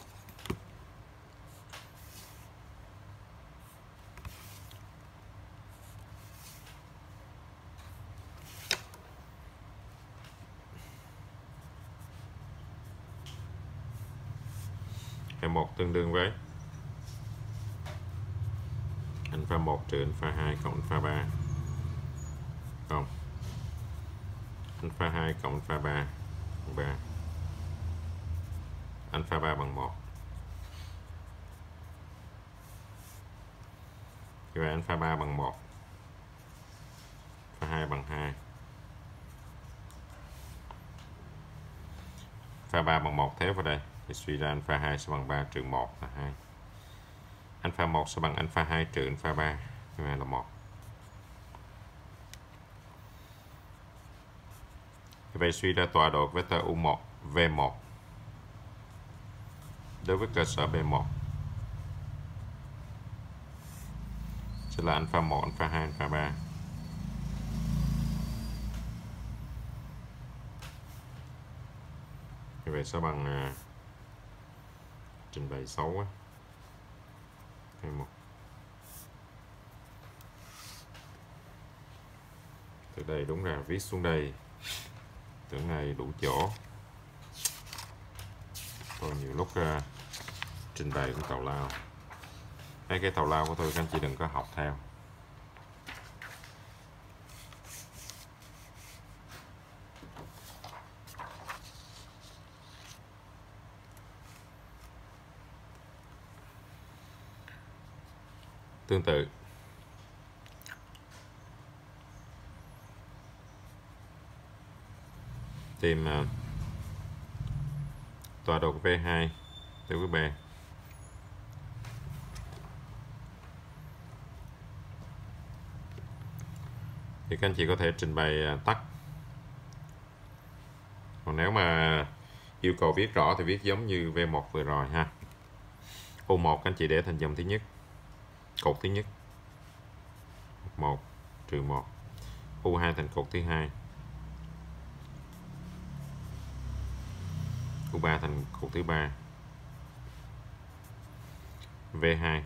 [SPEAKER 1] một tương đương với. Alpha 1 trừ alpha 2 cộng alpha 3 không. Alpha 2 cộng alpha 3 bằng 3 alpha 3 bằng 1 như vậy alpha 3 bằng 1 alpha 2 bằng 2 alpha 3 bằng 1 thế vào đây thì suy ra alpha 2 sẽ bằng 3 trừ 1 là 2 alpha 1 sẽ bằng alpha 2 trừ alpha 3 như vậy là 1 vậy suy ra tọa độ vector U1 V1 đối với cơ sở B1 sẽ là alpha 1 alpha 2 alpha 3 như vậy sẽ bằng à, trình bày xấu quá. Hay một. Từ đây đúng ra viết xuống đây tưởng này đủ chỗ. Còn nhiều lúc uh, trình bày cũng tàu lao. Mấy cái tàu lao của tôi các anh chị đừng có học theo. Tương tự. Tìm uh, tọa độ của V2 từ quý bè thì các anh chị có thể trình bày uh, tắt. Còn nếu mà yêu cầu viết rõ thì viết giống như V1 vừa rồi ha. U1 các anh chị để thành dòng thứ nhất cột thứ nhất. 1 trừ 1 U2 thành cột thứ hai. U3 thành cột thứ ba. V2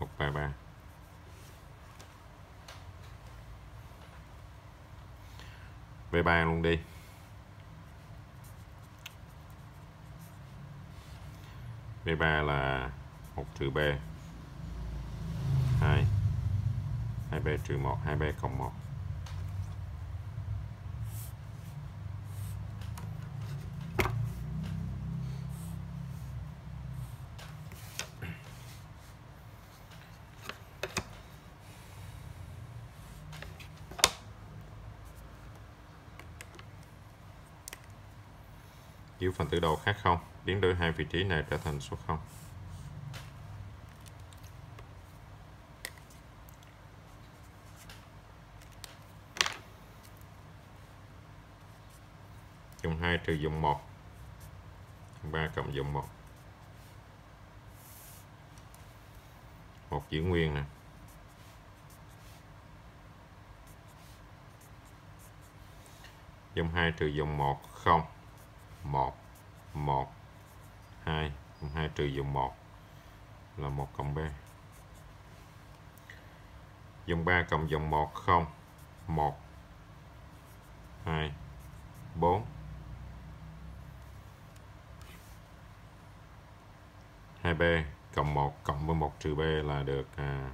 [SPEAKER 1] một ba ba. V3 luôn đi. V3 là 1 trừ B. 2 2B trừ 1 2B cộng 1 chiếu phần tử đồ khác không? Biến đổi hai vị trí này trở thành số 0 dòng 2 trừ dòng 1 dòng 3 cộng dòng 1 1 giữ nguyên nè. Dòng 2 trừ dòng 1 0 1 1 2 cộng 2 trừ dòng 1 là 1 cộng 3 dòng 3 cộng dòng 1 0 1 2 4 2B cộng 1 cộng với 1 trừ B là được à,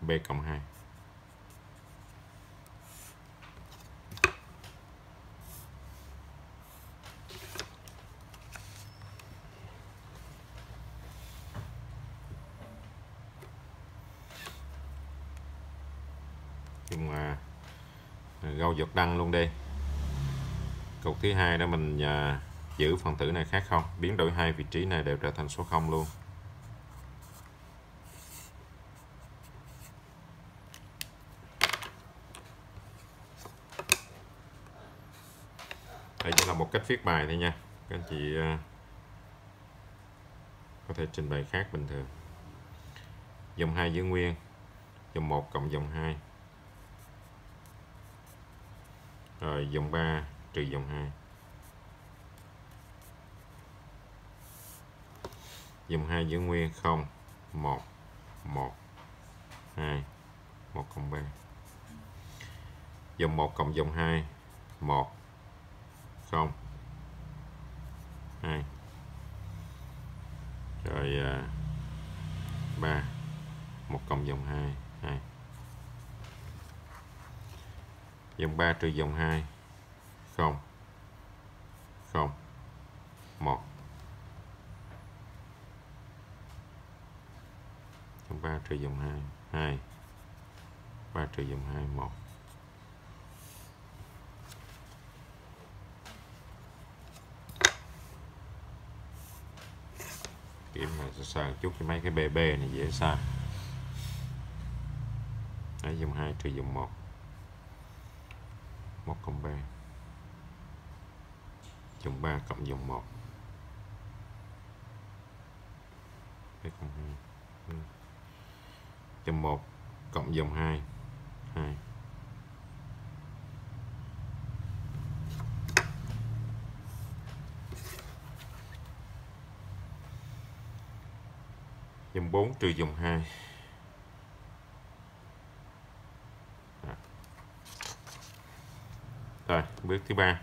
[SPEAKER 1] B cộng 2 dùng à, nút đăng luôn đi. Cột thứ hai đó mình à, giữ phần tử này khác không? Biến đổi hai vị trí này đều trở thành số 0 luôn. Đây chỉ là một cách viết bài thôi nha. Các anh chị à, có thể trình bày khác bình thường. Dòng 2 giữ nguyên dòng 1 cộng dòng 2 rồi, dòng 3 trừ dòng 2 dòng 2 giữ nguyên 0 1 1 2 1 cộng 3 dòng 1 cộng dòng 2 1 0 2 rồi à, 3 1 cộng dòng 2 2 dòng 3 trừ dòng 2 0 0 1 dòng 3 trừ dòng 2 2 3 trừ dòng 2 1 kiếm mà sơ chút cho mấy cái BB này dễ sai. Đấy, dùng 2 trừ dùng 1 1 cộng 3 dòng 3 cộng dòng 1 2 cộng 2 ừ. dòng 1 cộng dòng 2 2 dòng 4 trừ dòng 2 Rồi, bước thứ ba.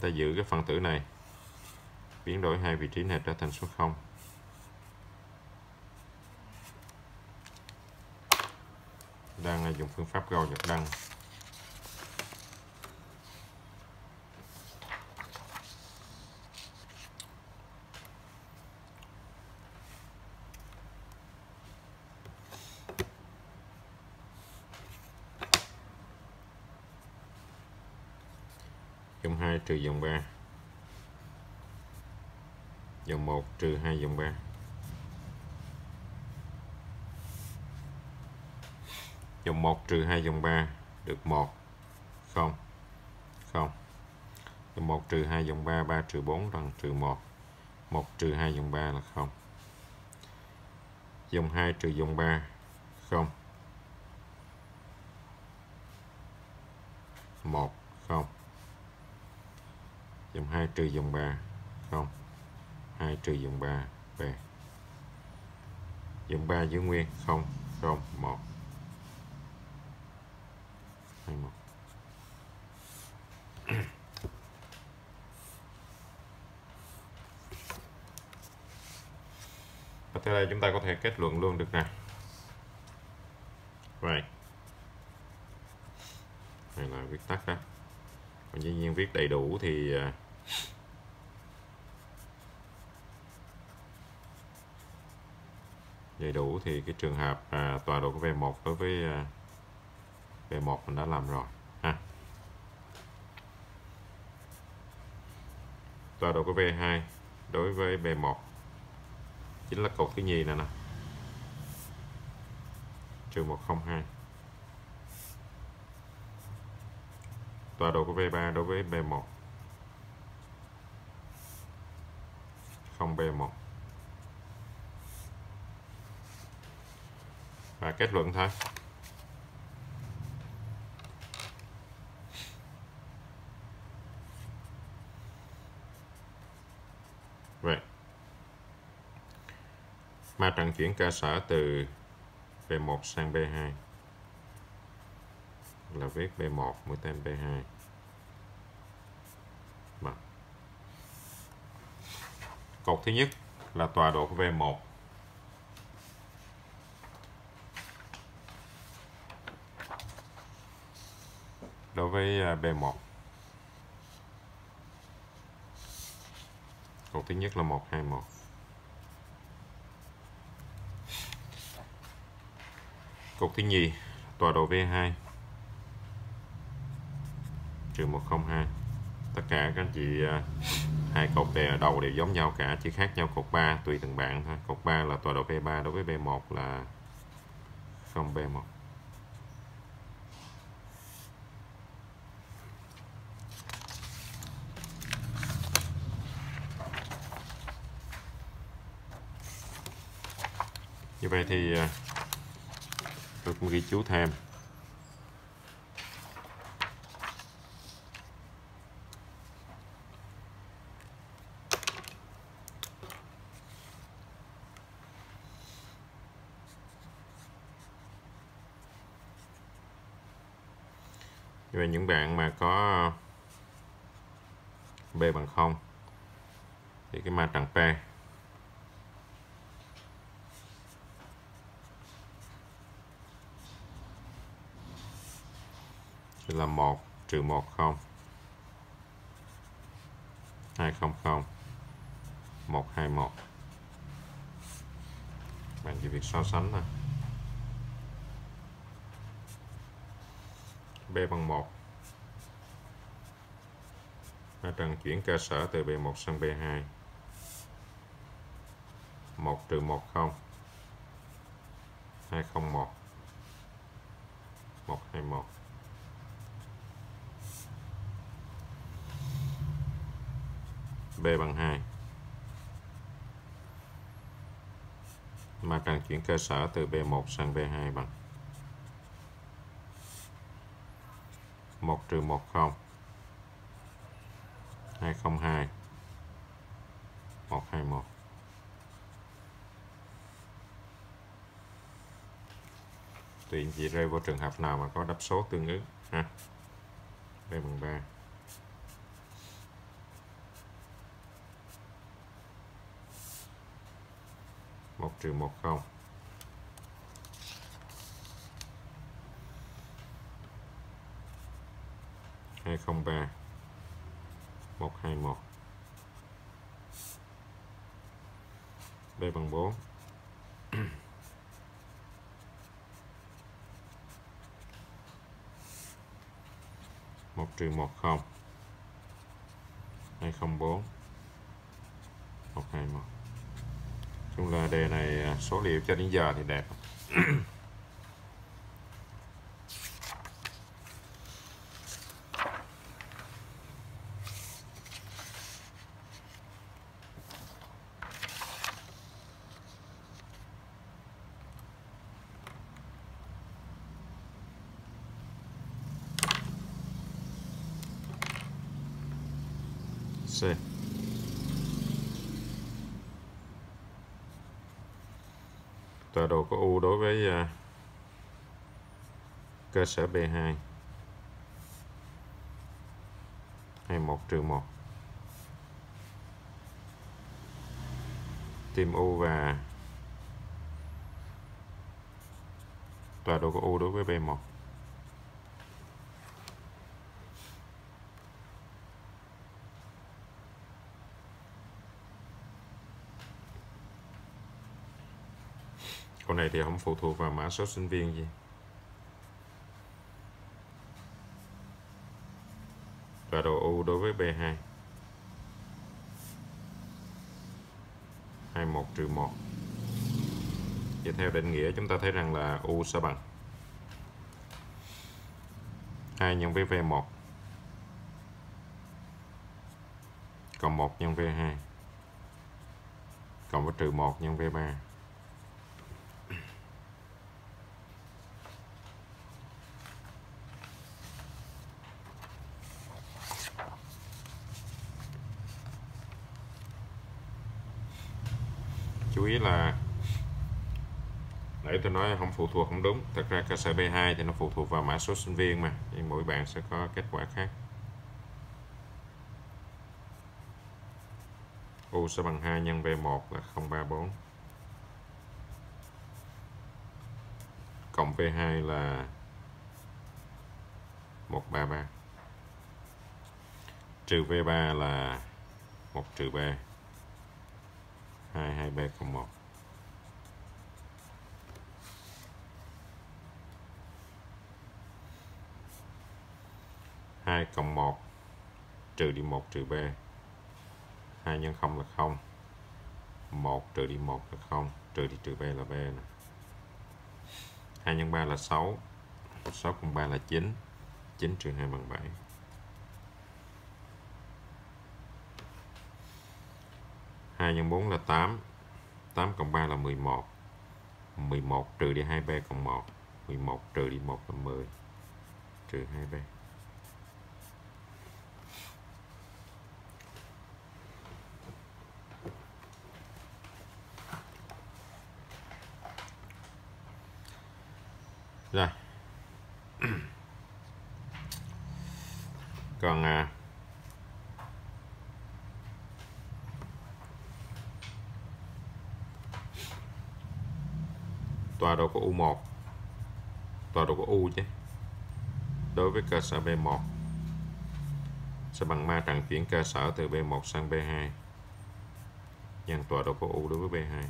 [SPEAKER 1] Ta giữ cái phần tử này. Biến đổi hai vị trí này trở thành số 0 đang dùng phương pháp gầu nhật đăng. Dòng 2 trừ dòng 3 dòng 1 trừ 2 dòng 3 dòng 1 trừ 2 dòng 3 được 1 0 0 dòng 1 trừ 2 dòng 3 3 trừ 4 bằng trừ 1 1 trừ 2 dòng 3 là 0 dòng 2 trừ dòng 3 0 1 0 dòng 2 trừ dòng 3 không? 2 trừ dòng 3 về dòng 3 giữ nguyên 0 0 1 2 1 Và theo đây chúng ta có thể kết luận luôn được nè. Vậy Này là viết tắt đó. Còn dĩ nhiên viết đầy đủ thì à, đầy đủ thì cái trường hợp à, tọa độ của V1 đối với à, V1 mình đã làm rồi ha. Tọa độ của V2 đối với B1 chính là cột thứ nhì này nè trừ 102 tọa độ của V3 đối với B1 không B1 và kết luận thôi. Vậy. Ma trận chuyển cơ sở từ B1 sang B2 là viết B1 mũi tên B2 cột thứ nhất là tọa độ của V1 đối với à, B1 cột thứ nhất là 121 cột thứ nhì, tọa độ V2 trừ 102 tất cả các anh chị à, hai cột đều đầu đều giống nhau cả, chỉ khác nhau cột 3 tùy từng bạn thôi. Cột 3 là tọa độ B3 đối với B1 là 0 B1 như vậy thì à, tôi cũng ghi chú thêm. Những bạn mà có B bằng 0 thì cái ma trận P. Là 1 trừ 10 200 121 bạn chỉ việc so sánh thôi. B bằng 1 ở trần chuyển cơ sở từ B1 sang B2 1 trừ 10 201 121 B bằng 2 mà cần chuyển cơ sở từ B1 sang B2 bằng. 1 trừ 1 0 202 121 tùy anh chị rơi vào trường hợp nào mà có đáp số tương ứng, ha. Đây bằng 3 1 trừ 1 không. hai không ba một hai một. B bằng 4 một trừ một không. 204 121 chung là đề này à, số liệu cho đến giờ thì đẹp C tọa độ của U đối với à, cơ sở B2 21 trừ 1 tìm U và tọa độ của U đối với B1 Câu này thì không phụ thuộc vào mã số sinh viên gì. Tọa độ U đối với B2. 21 trừ 1. Vậy theo định nghĩa chúng ta thấy rằng là U sẽ bằng? 2 nhân với V1 cộng 1 nhân V2 cộng với trừ 1 nhân V3 chú ý là nãy tôi nói không phụ thuộc, không đúng. Thật ra cơ sở B2 thì nó phụ thuộc vào mã số sinh viên mà, thì mỗi bạn sẽ có kết quả khác. U sẽ bằng 2 nhân V1 là 034 cộng V2 là 133 trừ V3 là 1 trừ B. 2 2B cộng 1 2 cộng 1 trừ đi 1 trừ B. 2 nhân 0 là 0 1 trừ đi 1 là 0 trừ đi trừ B là B nè. 2 nhân 3 là 6 6 cộng 3 là 9 9 trừ 2 bằng 7 2 nhân 4 là 8 8 cộng 3 là 11 11 trừ đi 2B cộng 1 11 trừ đi 1 là 10 trừ 2B Rồi. Còn à, tọa độ của U1 tọa độ của U chứ đối với cơ sở B1 sẽ bằng ma trận chuyển cơ sở từ B1 sang B2 nhân tọa độ của U đối với B2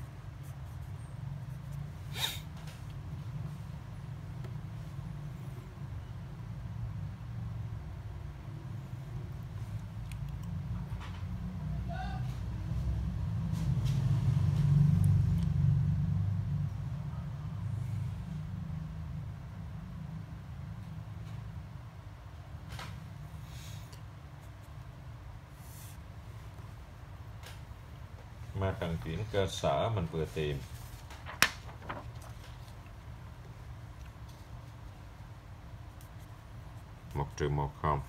[SPEAKER 1] ma cần chuyển cơ sở mình vừa tìm. Một trừ một không.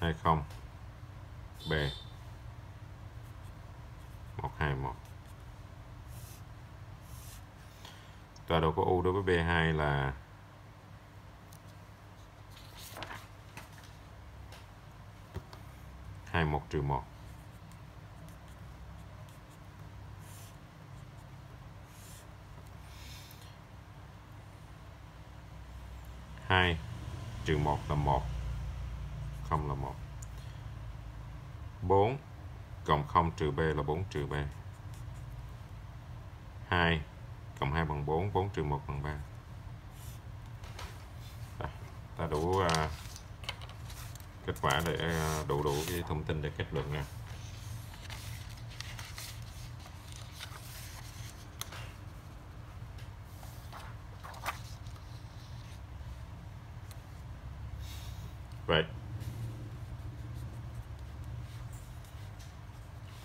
[SPEAKER 1] Hai không. B. Một hai một. Tọa độ của u đối với b2 là hai một trừ 1. hai trừ một là một không là một. Bốn cộng không trừ b là bốn trừ b. Hai cộng hai bằng bốn bốn trừ một bằng ba. Ta đủ uh, kết quả để à, đủ đủ cái thông tin để kết luận nè. Vậy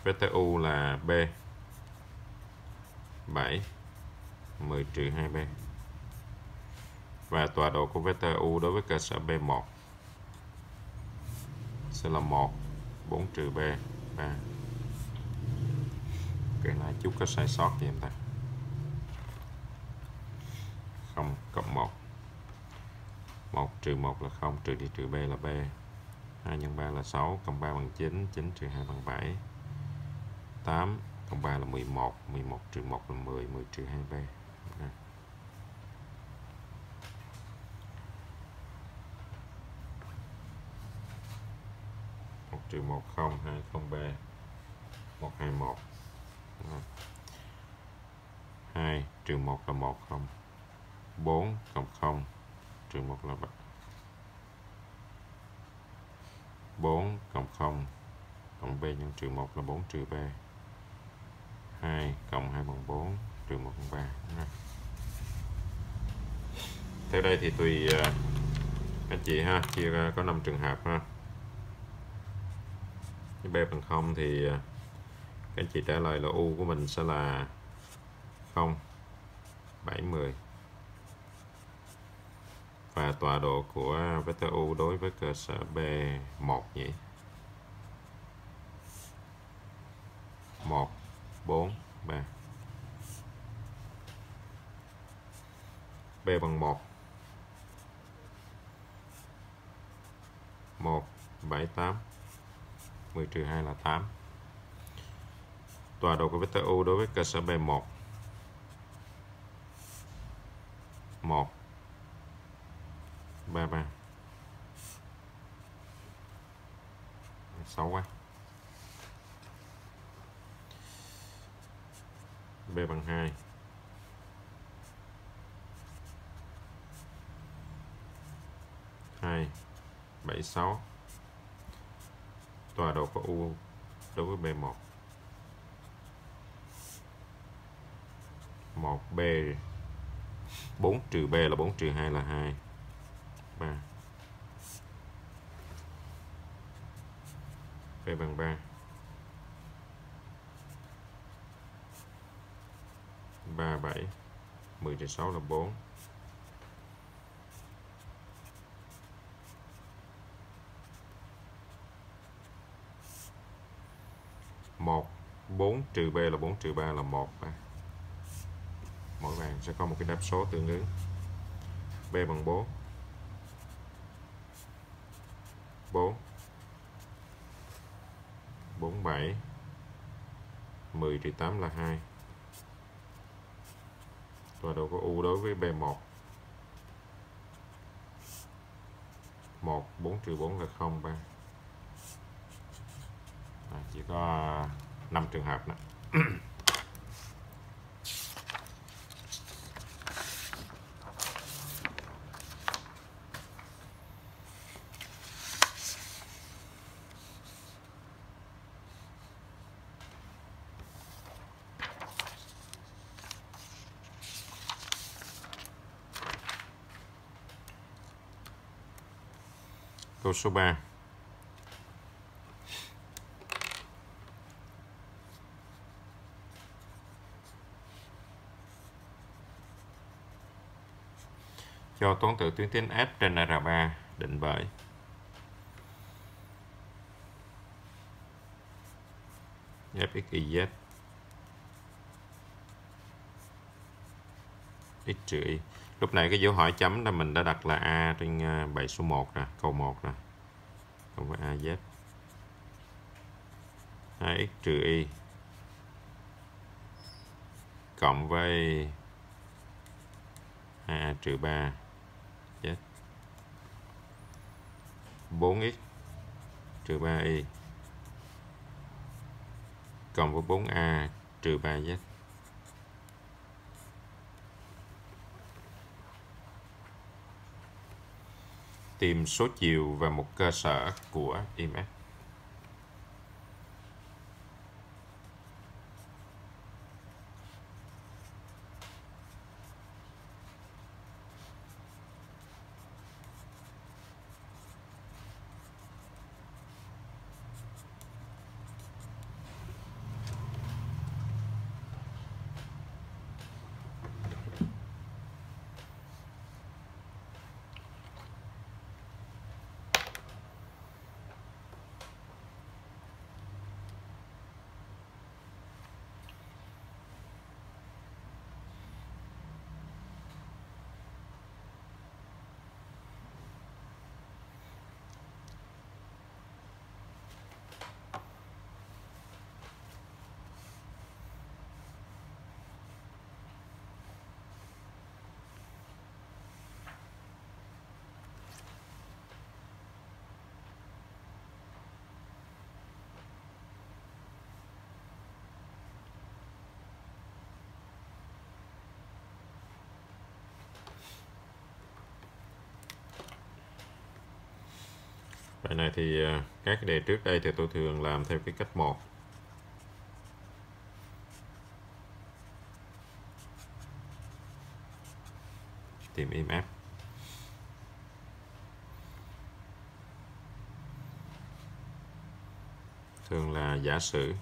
[SPEAKER 1] VTU là B. 7 10 trừ 2B và tọa độ của VTU đối với cơ sở B1 sẽ là 1 4 trừ B 3 cái này chút có sai sót gì em ta. 0 cộng 1 1 trừ 1 là 0 trừ đi trừ B là B. 2 nhân 3 là 6 cộng 3 bằng 9 9 trừ 2 bằng 7 8 cộng 3 là 11 11 trừ 1 là 10 10 trừ 2B Đây. 1 trừ 1 0 2 0 B 1 2 trừ 1 là 1 0 4 cộng 0 trừ 1 là 3 4 cộng 0 cộng B nhân trừ 1 là 4 trừ 3 2 cộng 2 bằng 4 trừ 1 bằng 3 theo đây thì tùy à, anh chị ha, chia ra có 5 trường hợp ha cái B bằng 0 thì à, các anh chị trả lời là U của mình sẽ là 0 7 10 và tọa độ của vector U đối với cơ sở B1 nhỉ? 1 4 3 B bằng 1 7 8 10 trừ 2 là 8 tọa độ của vector U đối với cơ sở B1 1 3 3 6 quá. B bằng 2 2 7 6 tọa đối với B1 1B 4 trừ B là 4 trừ 2 là 2 3 B bằng 3 3 7 10 trừ 6 là 4 1 4 trừ B là 4 trừ 3 là 1 mỗi bàn sẽ có một cái đáp số tương ứng. B bằng 4 4 47 10 trừ 8 là 2 và đồ có U đối với B1 1 4 trừ 4 là 0 3 à, chỉ có 5 trường hợp đó Câu số 3 cho toán tự tuyến tính F trên R3 định bởi f x, y, z. X trừ y. Lúc này cái dấu hỏi chấm là mình đã đặt là a trên à, bài số 1 nè, câu 1 nè. Cộng với a, z. 2x trừ y. Cộng với a trừ 3 4x trừ 3y cộng với 4a trừ 3z tìm số chiều và một cơ sở của IMF. bài này thì ờ, các đề trước đây thì tôi thường làm theo cái cách một. Tìm im IMF thường là giả sử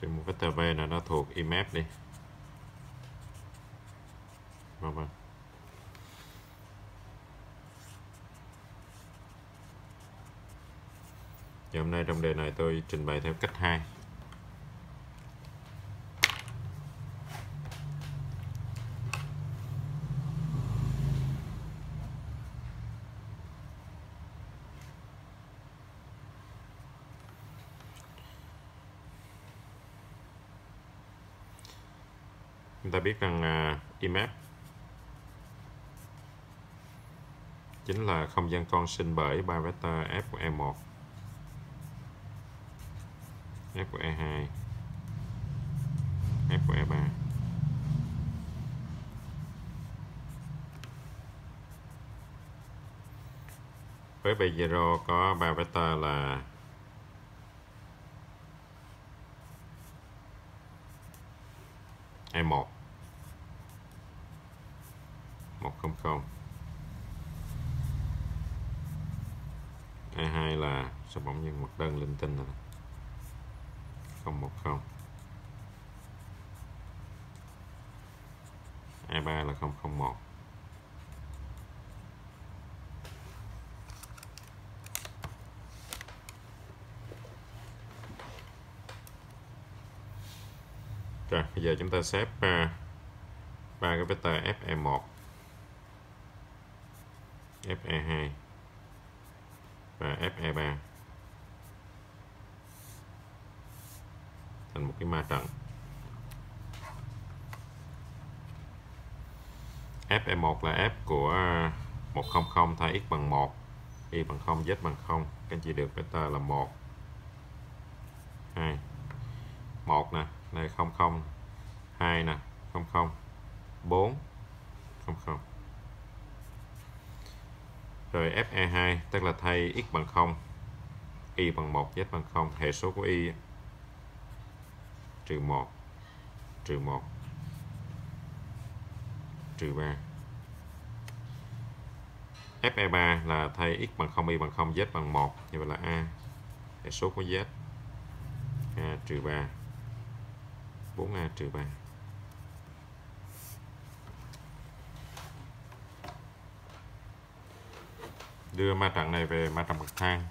[SPEAKER 1] Trên một vector V là nó thuộc IMF đi. Vâng vâng. Thì hôm nay trong đề này tôi trình bày theo cách 2. Ta biết rằng uh, IMAP chính là không gian con sinh bởi ba vector f của E1 f của E2 f của E3 với B0 có ba vector là E1 100 E2 là bỗng nhiên mặt đơn linh tinh rồi? 010 E3 là 001 Rồi, bây giờ chúng ta xếp ba ba cái vector FE1 FE2 và FE3 thành một cái ma trận. FE1 là F của 100 thay x bằng 1 y bằng 0 z bằng 0 các anh chị được beta là 1 2 1 nè, đây 00 2 nè 00 4 00 rồi FE2 tức là thay x bằng 0 y bằng 1 z bằng 0 hệ số của y trừ 1 trừ 1 trừ 3 FE3 là thay x bằng 0 y bằng 0 z bằng 1 như vậy là A. Hệ số của z. A trừ 3 4A trừ 3 đưa ma trận này về ma trận bậc thang.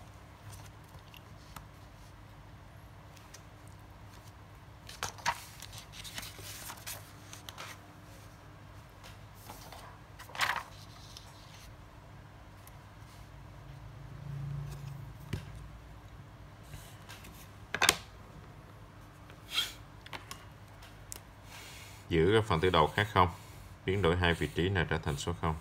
[SPEAKER 1] Các phần tử đầu khác không? Biến đổi hai vị trí này trở thành số 0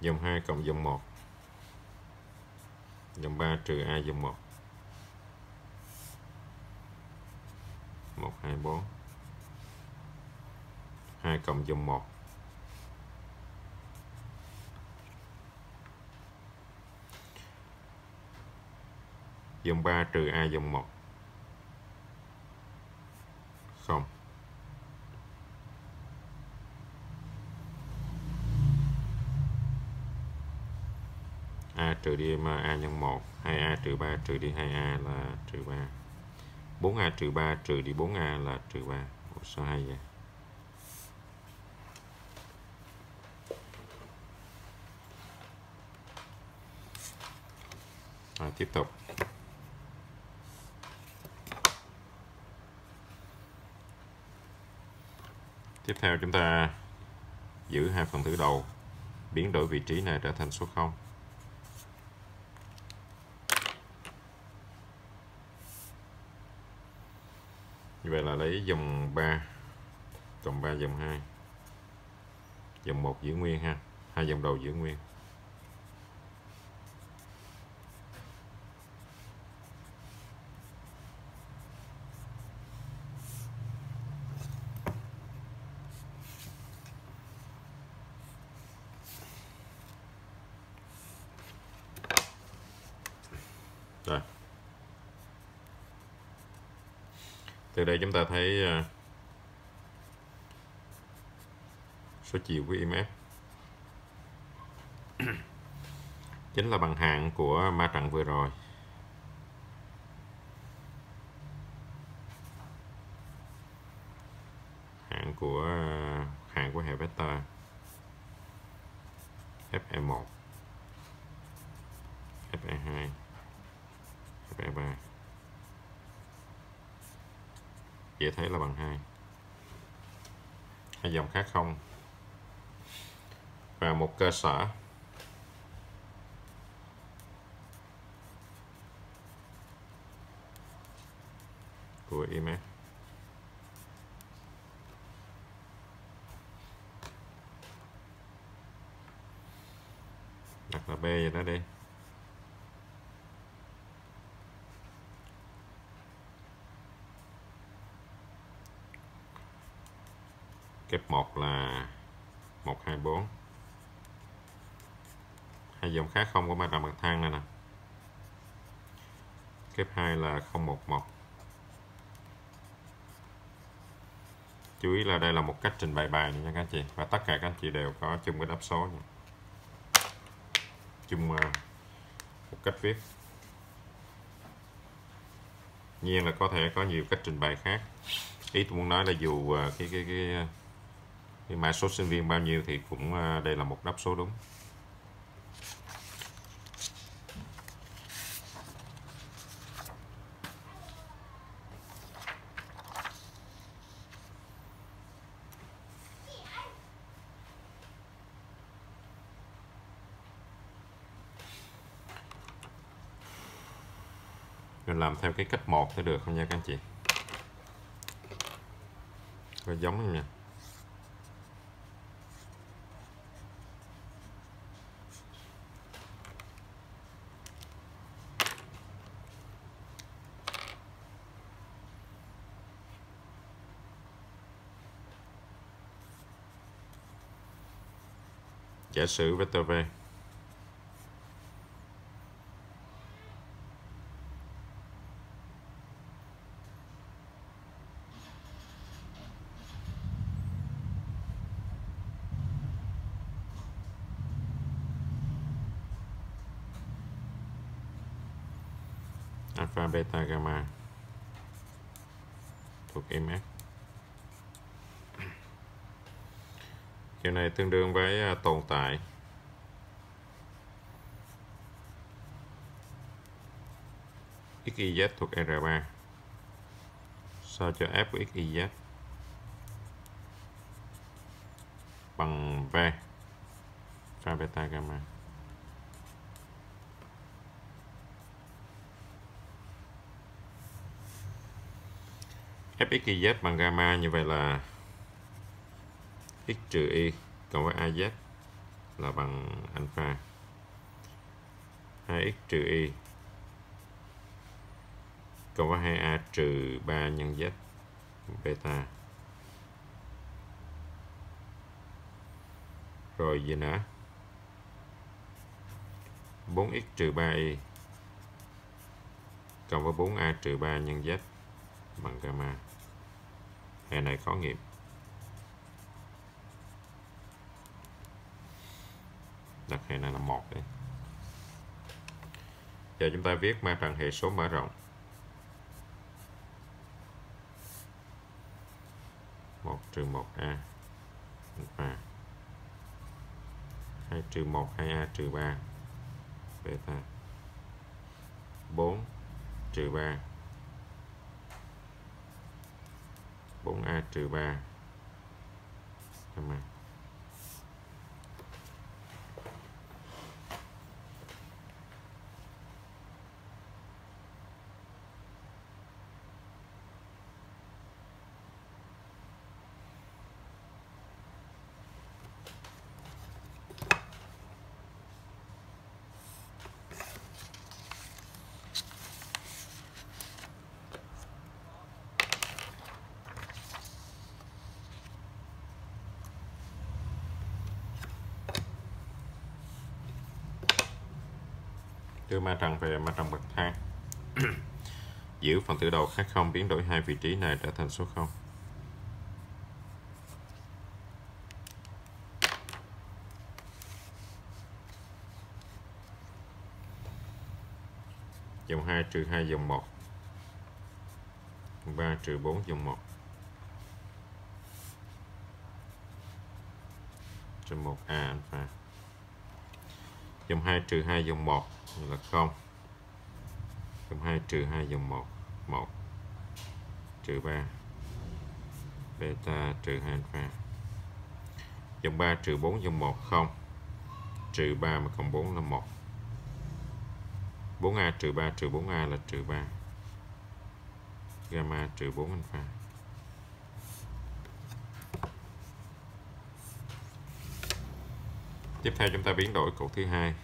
[SPEAKER 1] dòng 2 cộng dòng 1 dòng 3 trừ a dòng 1 1 2 4 2 cộng dòng 1 dòng 3 trừ a dòng 1 không. A trừ đi mà a nhân 1 2a trừ 3 trừ đi 2a là trừ 3 4a trừ 3 trừ đi 4a là trừ 3 Ủa, sao hay vậy? Tiếp tục. Tiếp theo chúng ta giữ hai phần tử đầu, biến đổi vị trí này trở thành số 0 như vậy là lấy dòng 3 cộng 3 dòng 2 dòng 1 giữ nguyên ha, hai dòng đầu giữ nguyên rồi từ đây chúng ta thấy à, số chiều của IMF chính là bằng hạng của ma trận vừa rồi. Hạng của uh, hạng của hệ vector FE1 FE2 FE3 dễ thế là bằng 2 hai dòng khác không. Và một cơ sở. Của IMF đặt là B vậy đó đi. Kép 1 là 124 hai dòng khác không có ma trận bậc thang này nè. Kép 2 là 011 chú ý là đây là một cách trình bày bài nha các anh chị. Và tất cả các anh chị đều có chung cái đáp số nha. chung ờ, một cách viết. Nhiên là có thể có nhiều cách trình bày khác. Ý tôi muốn nói là dù uh, cái cái cái thì mã số sinh viên bao nhiêu thì cũng à, đây là một đáp số đúng. Mình làm theo cái cách một thì được không nha các anh chị? Có giống không nha? Giả sử vector V. Alpha beta gamma thuộc MF điều này tương đương với à, tồn tại. XYZ thuộc R3 sao cho F của XYZ bằng V. Pha beta gamma. Fxyz bằng gamma như vậy là x trừ y cộng với az là bằng alpha. 2x trừ y cộng với 2a trừ 3 nhân z beta. Rồi gì nữa? 4x trừ 3y cộng với 4a trừ 3 nhân z bằng gamma. Hệ này có nghiệm. Đặt hệ này là một đi. Giờ chúng ta viết ma trận hệ số mở rộng. Một trừ một a alpha hai trừ một, hai a trừ ba, beta. Bốn trừ ba 4A trừ 3 gamma đưa ma trận về ma trận bậc thang. Giữ phần tử đầu khác không biến đổi hai vị trí này trở thành số 0 dòng 2 trừ 2 dòng 1 3 trừ 4 dòng 1 trên 1 A alpha dòng 2 trừ 2 dòng 1 là 0 dòng 2 trừ 2 dòng 1 1 trừ 3 beta trừ 2 alpha. Dòng 3 trừ 4 dòng 1 0 trừ 3 mà cộng 4 là 1 4A trừ 3 trừ 4A là trừ 3 gamma trừ 4 alpha. Tiếp theo chúng ta biến đổi cột thứ hai,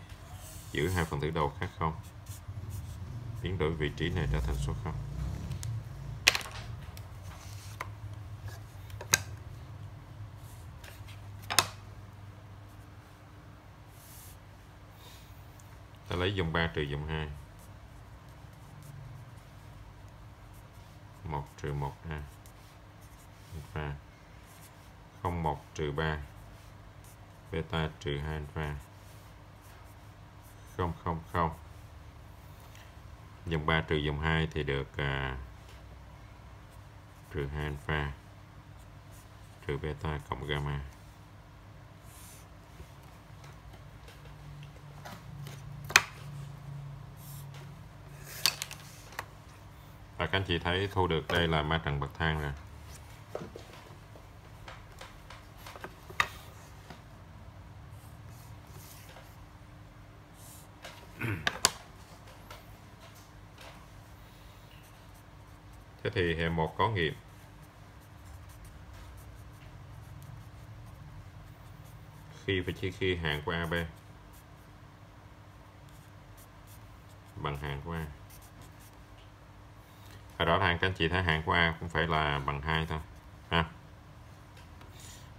[SPEAKER 1] giữ hai phần tử đầu khác không? Biến đổi vị trí này trở thành số 0 ta lấy dòng 3 trừ dòng 2 1 trừ 1 A. Alpha 01 trừ 3 beta trừ 2 alpha 0 0 0 dòng 3 trừ dòng 2 thì được à, trừ 2 alpha trừ beta cộng gamma. Và các anh chị thấy thu được đây là ma trận bậc thang rồi thì hệ 1 có nghiệm khi và chia khi hàng của AB bằng hàng của A. Ở rõ ràng các anh chị thấy hàng của A cũng phải là bằng 2 thôi. Ha.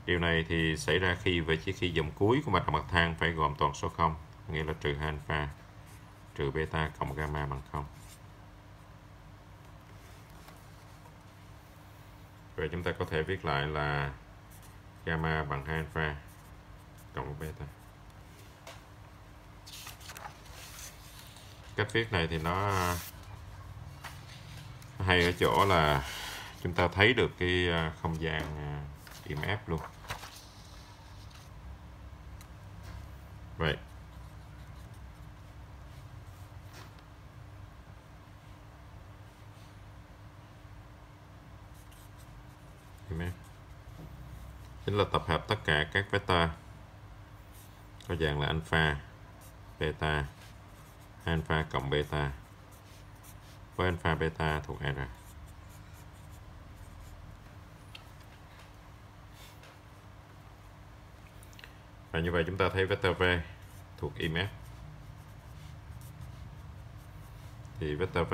[SPEAKER 1] Điều này thì xảy ra khi và chỉ khi dòng cuối của mặt mặt thang phải gồm toàn số 0, nghĩa là trừ alpha trừ beta cộng gamma bằng 0. Vậy chúng ta có thể viết lại là gamma bằng 2 alpha cộng beta. Cách viết này thì nó hay ở chỗ là chúng ta thấy được cái à, không gian à, im ép luôn. Vậy chính là tập hợp tất cả các vector. Có dạng là alpha, beta, alpha cộng beta. Với alpha, beta thuộc R. Và như vậy chúng ta thấy vector V thuộc IMF thì vector V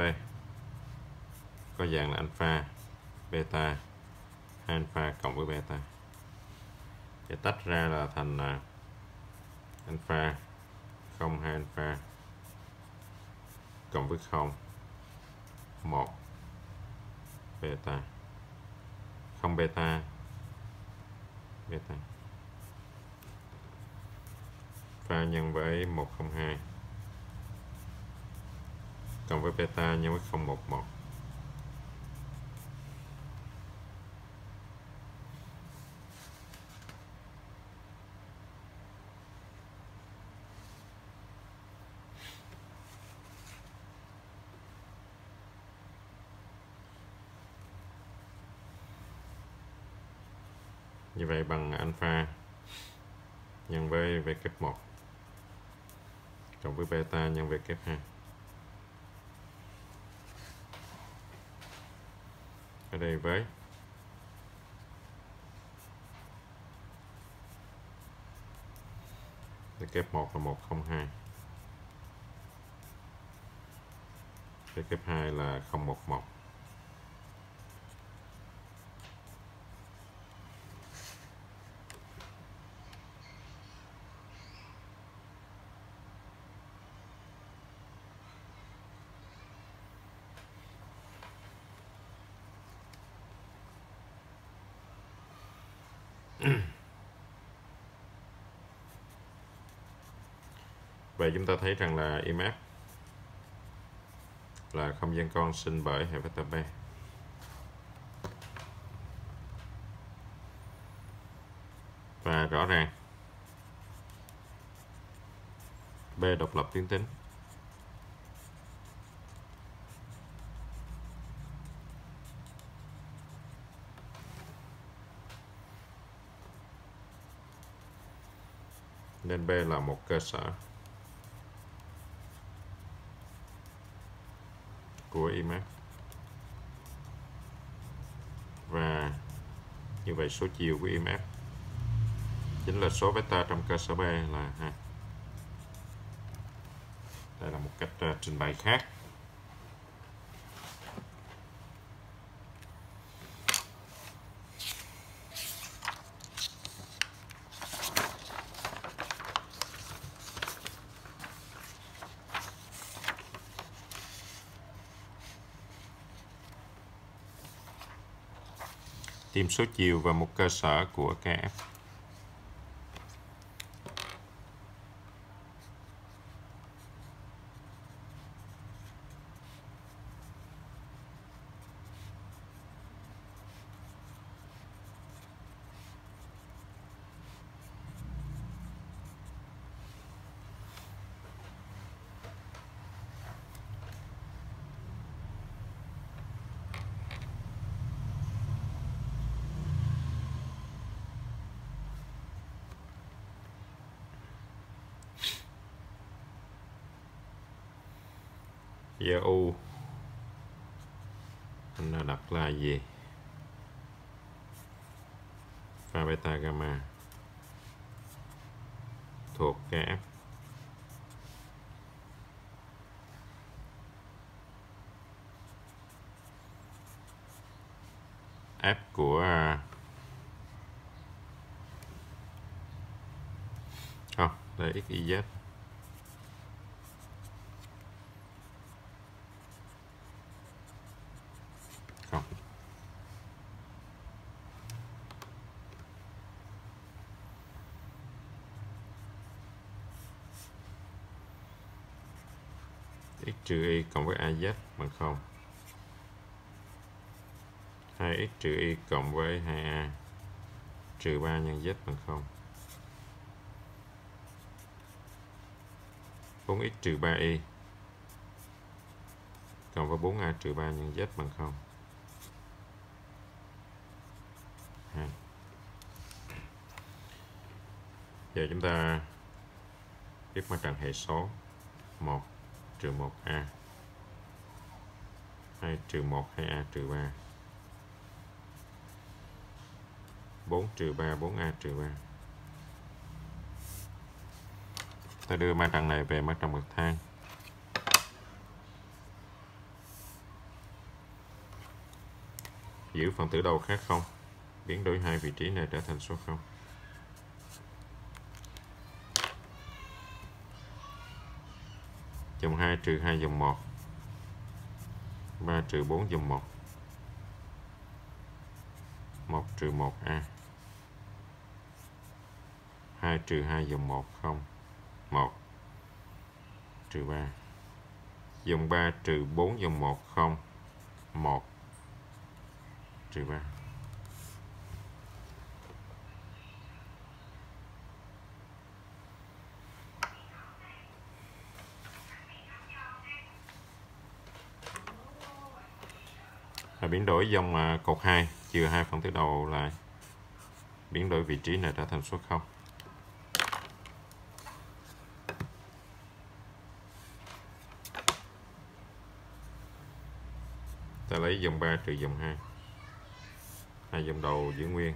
[SPEAKER 1] có dạng là alpha, beta, alpha cộng với beta để tách ra là thành à, alpha 0 2 alpha cộng với 0 1 beta. 0 beta. Beta. Pha nhân với 102 cộng với beta nhân với 011 như vậy bằng alpha nhân với v kép 1 cộng với beta nhân v kép 2 ở đây với v1 là 102 v2 là 011 Vậy chúng ta thấy rằng là IMF là không gian con sinh bởi hệ vector B. Và rõ ràng, B độc lập tuyến tính nên B là một cơ sở của IMAX và như vậy số chiều của IMF chính là số beta trong cơ sở B là ha. đây là một cách uh, trình bày khác tìm số chiều và một cơ sở của KF. giờ u mình đặt là gì pha beta gamma thuộc cái F F của không đây x y z không. X trừ y cộng với az bằng không. 2x trừ y cộng với 2a trừ 3 nhân z bằng 0 4x trừ 3y cộng với 4a trừ 3 nhân z bằng 0 2 giờ chúng ta viết mặt trận hệ số 1 trừ 1a 2 trừ 1 2a trừ 3 4 trừ 3 4a trừ 3 ta đưa mặt trận này về mặt trận bậc thang. Giữ phần tử đầu khác không? Biến đổi hai vị trí này trở thành số 0 dòng 2 trừ 2 dòng 1 3 trừ 4 dòng 1 1 trừ 1A 2 trừ 2 dòng 1 0 1 trừ 3 dòng 3 trừ 4 dòng 1 0 1 trừ 3 là biến đổi dòng à, cột 2 trừ hai phần tử đầu lại. Biến đổi vị trí này trở thành số 0 ta lấy dòng 3 trừ dòng 2 hai dòng đầu giữ nguyên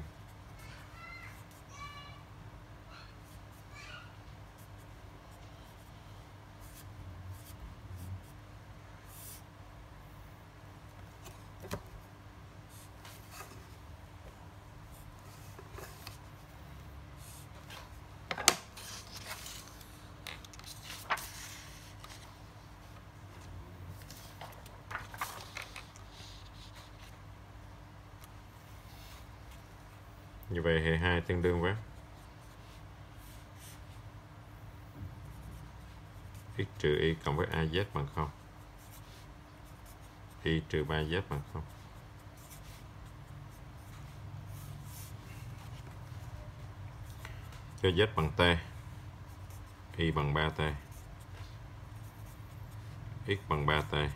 [SPEAKER 1] Như vậy hệ 2 tương đương với x trừ y cộng với az bằng 0 y trừ 3z bằng 0 cho z bằng t, y bằng 3t x bằng 3t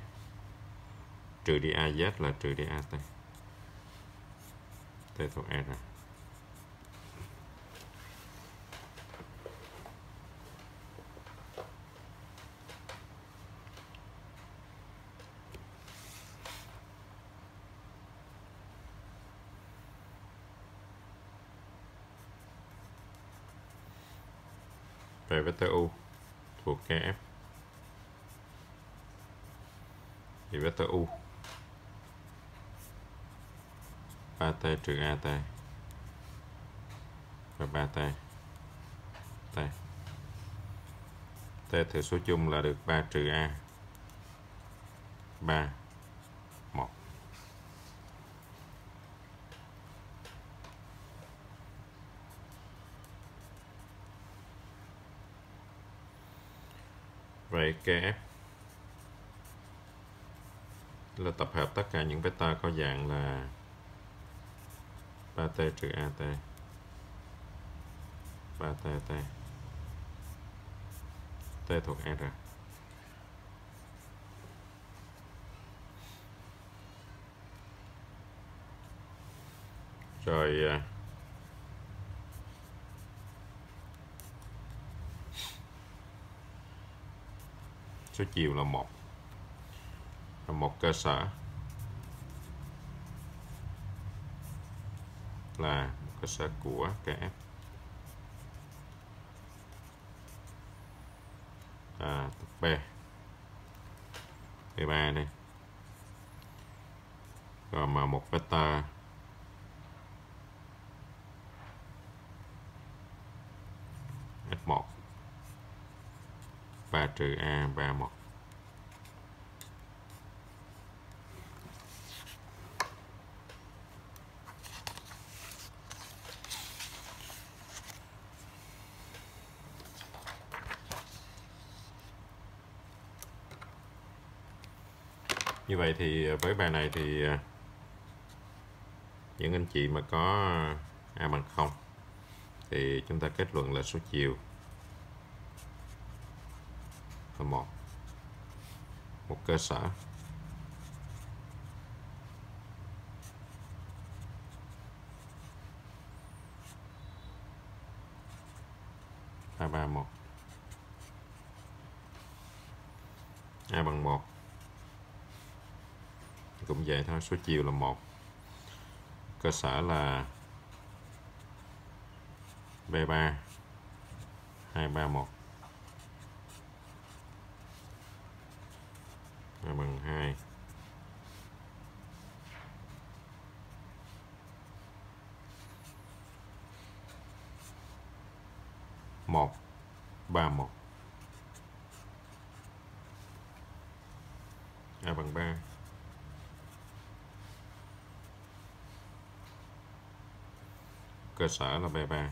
[SPEAKER 1] trừ đi az là trừ đi at t. Thuộc r. về vector u thuộc kf thì vector u 3t trừ at và 3t t. T. Thừa số chung là được 3 trừ a. 3 1 Vậy KF là tập hợp tất cả những vector có dạng là 3t trừ at 3t t t. Thuộc R. Rồi à, số chiều là một. Là một cơ sở. Là một cơ sở của KF à, B. B3 đây. Rồi mà một vector F1 3 trừ A 3 Như vậy thì à, với bài này thì à, những anh chị mà có à, A bằng 0 thì chúng ta kết luận là số chiều là một. Một cơ sở. 231 A bằng một cũng vậy thôi, số chiều là một. Cơ sở là B3 231 A bằng 2 một ba một A bằng ba cơ sở là B3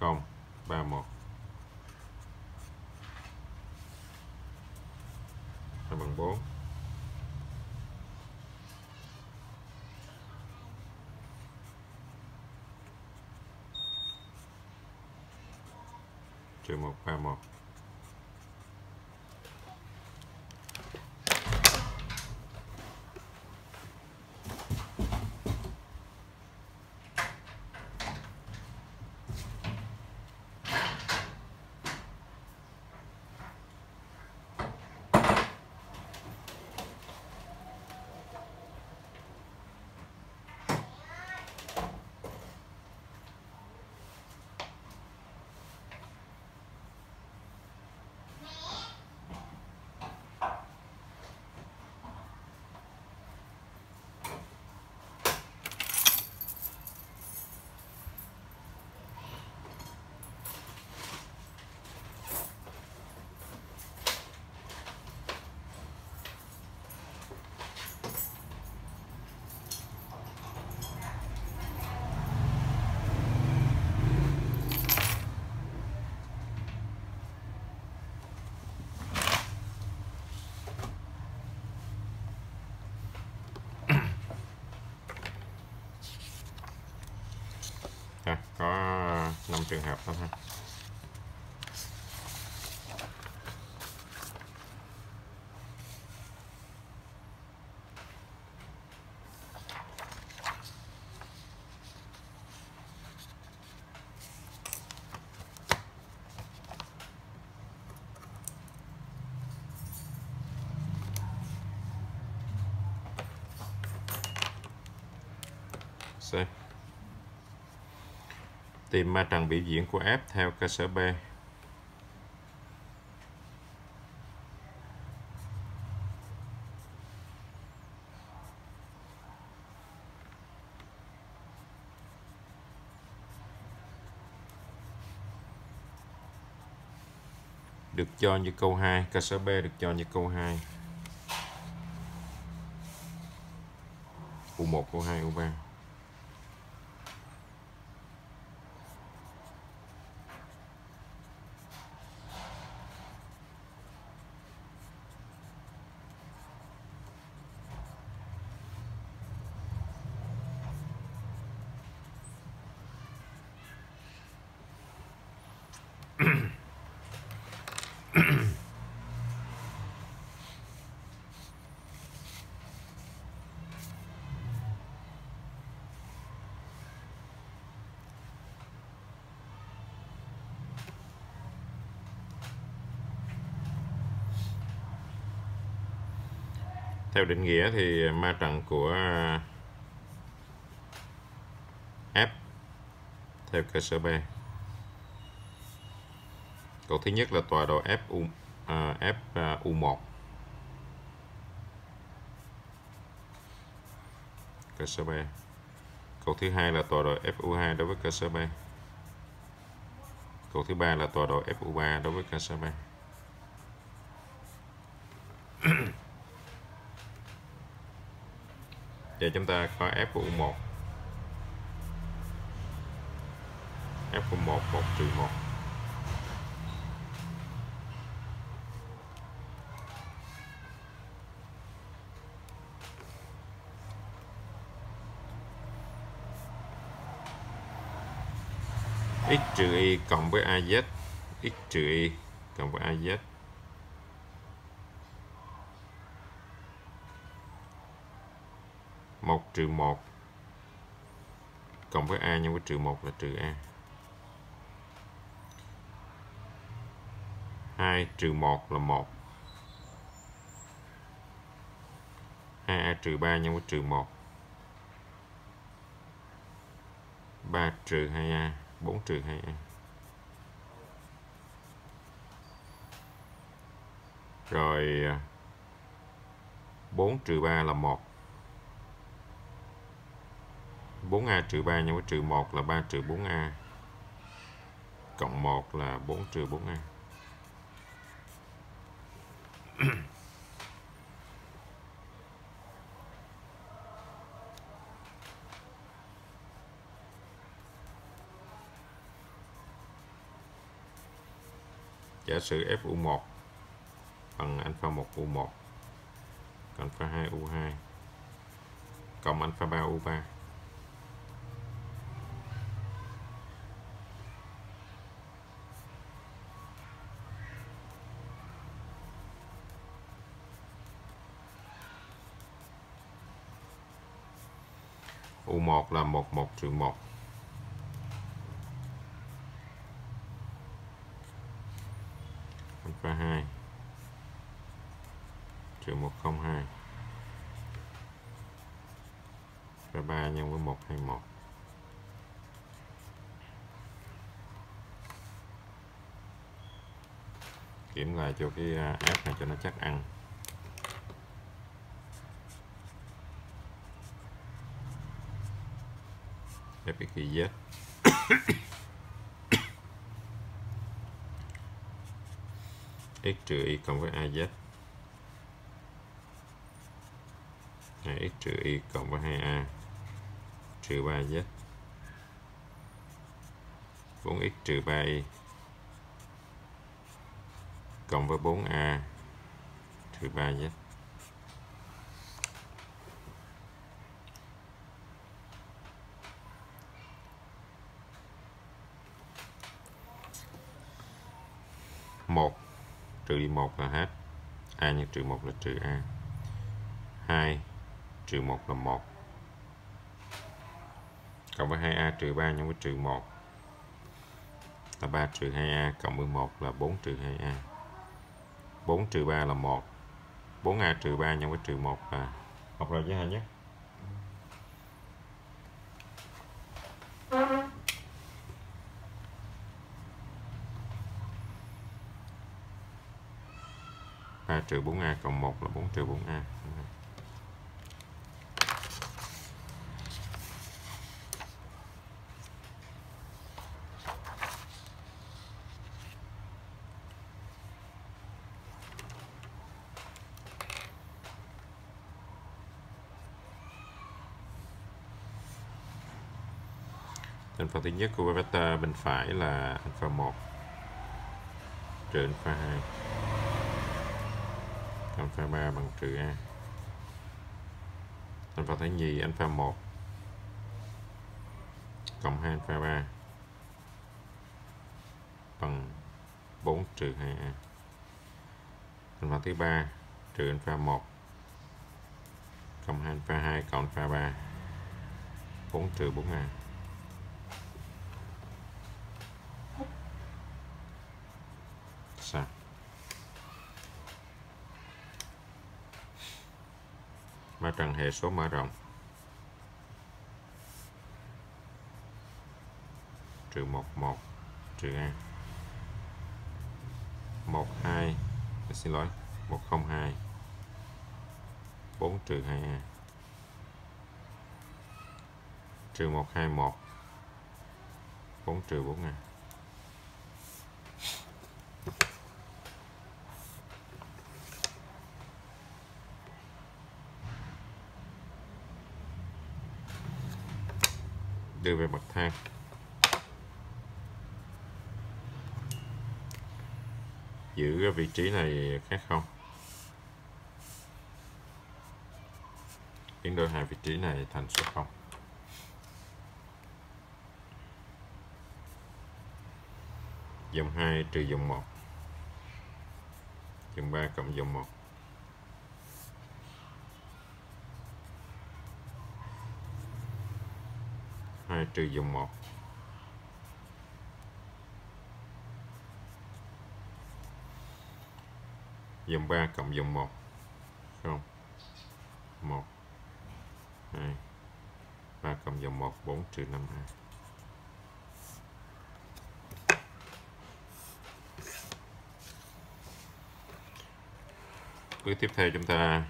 [SPEAKER 1] không ba một. A bằng bốn. Trừ một ba một. Trường hợp thôi ha. Tìm ma trận biểu diễn của F theo cơ sở B. Được cho như câu 2, cơ sở B được cho như câu 2. U1, câu 2, U3. Theo định nghĩa thì ma trận của à, F theo cơ sở B. Câu thứ nhất là tọa độ FU à, FU1. À, cơ sở B. Câu thứ hai là tọa độ FU2 đối với cơ sở B. Câu thứ ba là tọa độ FU3 đối với cơ sở B. Giờ chúng ta có f của U1 f của 1 1 trừ 1 x trừ y cộng với az x trừ y cộng với az 1 trừ 1 cộng với A nhân với trừ 1 là trừ A. 2 trừ 1 là 1 2A trừ 3 nhân với trừ 1 3 trừ 2A 4 trừ 2A Rồi à, 4 trừ 3 là 1 4A trừ 3 nhân với trừ 1 là 3 trừ 4A Cộng 1 là 4 trừ 4A Giả sử FU1 bằng alpha 1 U1 alpha 2 U2 cộng alpha 3 U3 1 là 11 trừ 1 alpha 2 trừ 102 và 3 nhân với 121 kiểm lại cho cái à, áp này cho nó chắc ăn. FXYZ x trừ y cộng với az 2x trừ y cộng với 2a trừ 3z 4x trừ 3y cộng với 4a trừ 3z 1 trừ đi 1 là hết. A nhân trừ một là trừ a. 2 trừ 1 là 1 cộng với 2a trừ 3 nhân với trừ 1 là 3 trừ 2a cộng với 1 là 4 trừ 2a 4 trừ 3 là 1 4a trừ 3 nhân với trừ 1 là học rồi với hai nhé. Trừ 4a cộng 1 là 4 trừ 4a alpha thứ nhất của vector bên phải là alpha 1 trừ alpha 2 alpha 3 bằng trừ A. Alpha phần thứ nhì alpha 1 cộng 2 alpha 3 bằng 4 trừ 2A alpha thứ 3 trừ alpha 1 cộng 2 alpha 2 cộng alpha 3 4 trừ 4A sao? mà trần hệ số mở rộng. Trừ 1 1 trừ A 1 2 xin lỗi 102 4 trừ 2A trừ 121 4 trừ 4A trừ về bậc thang. Giữ cái vị trí này khác không? Biến đổi hai vị trí này thành số 0 dòng 2 trừ dòng 1 dòng 3 cộng dòng 1 trừ dùng 1 dòng 3 cộng dòng 1 không. 1 2 3 cộng dòng 1 4 trừ 5 2 bước tiếp theo chúng ta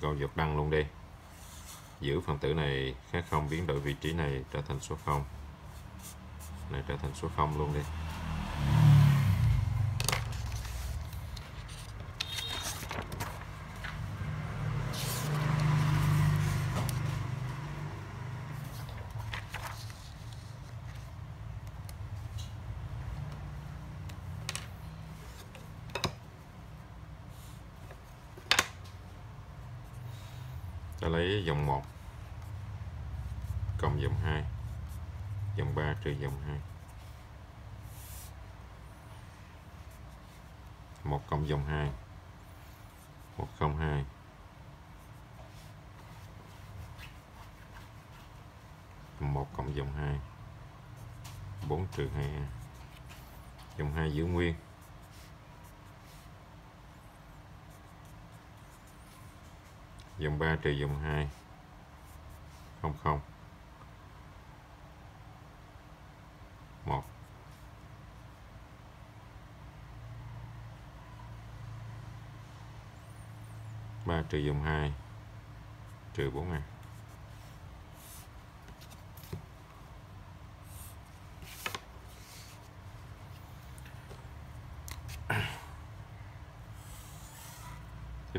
[SPEAKER 1] câu dọc đăng luôn đi. Giữ phần tử này khác không, biến đổi vị trí này trở thành số 0 này trở thành số 0 luôn đi ta lấy dòng 1 cộng dòng 2 dòng 3 trừ dòng 2 1 cộng dòng 2 102 1 cộng dòng 2 4 trừ 2 dòng 2 giữ nguyên dòng 3 trừ dòng 2 không không. 1 3 trừ dòng 2 trừ 4 ngàn.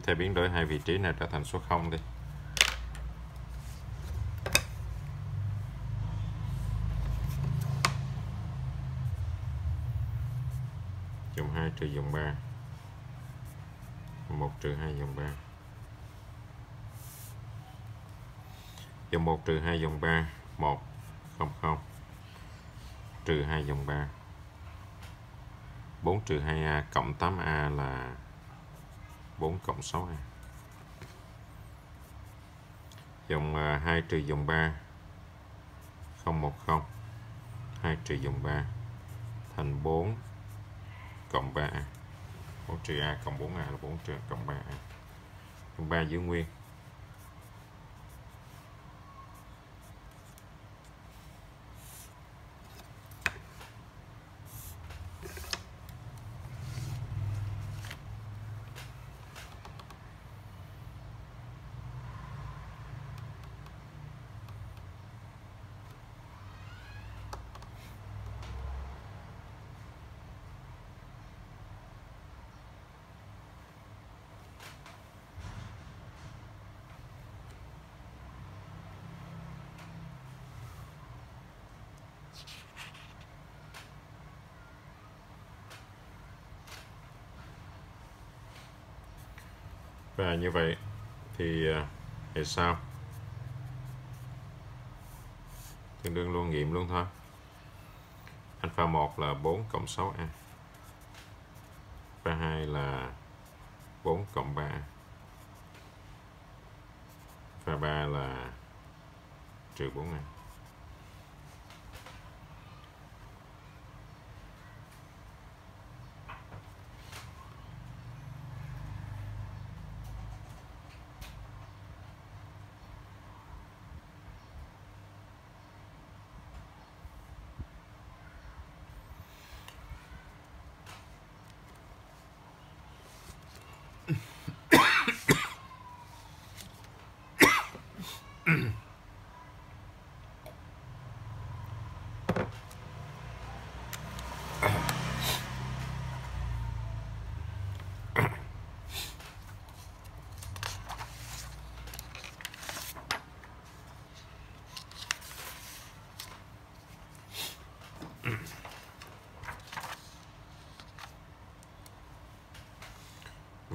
[SPEAKER 1] Thể biến đổi hai vị trí này trở thành số 0 đi. Dòng 2 trừ dòng 3. 1 trừ 2 dòng 3. Dòng 1 trừ 2 dòng 3. 1 0 0 trừ 2 dòng 3. 4 trừ 2A cộng 8A là 4 cộng 6 a. Dòng à, 2 trừ dòng 3 010 2 trừ dòng 3 thành 4 cộng 3a 4 trừ a cộng 4a là 4 trừ cộng 3a dòng 3 giữ nguyên. Và như vậy thì à, hệ sao? Tương đương luôn nghiệm luôn thôi. Alpha 1 là 4 cộng 6a alpha 2 là 4 cộng 3 alpha 3 là trừ 4a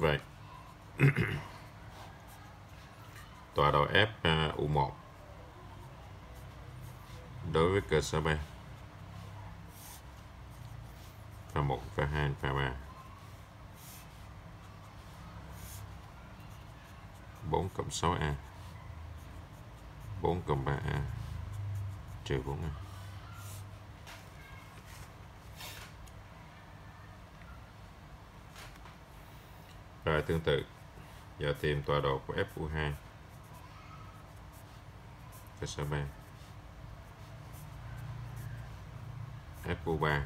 [SPEAKER 1] Vậy. Tọa độ F à, U1 đối với cơ sở 3 pha 1 pha 2 pha 3 4 cộng 6a 4 cộng 3a trừ 4a tương tự. Giờ tìm tọa độ của FU2 cơ sở 3 FU3 cơ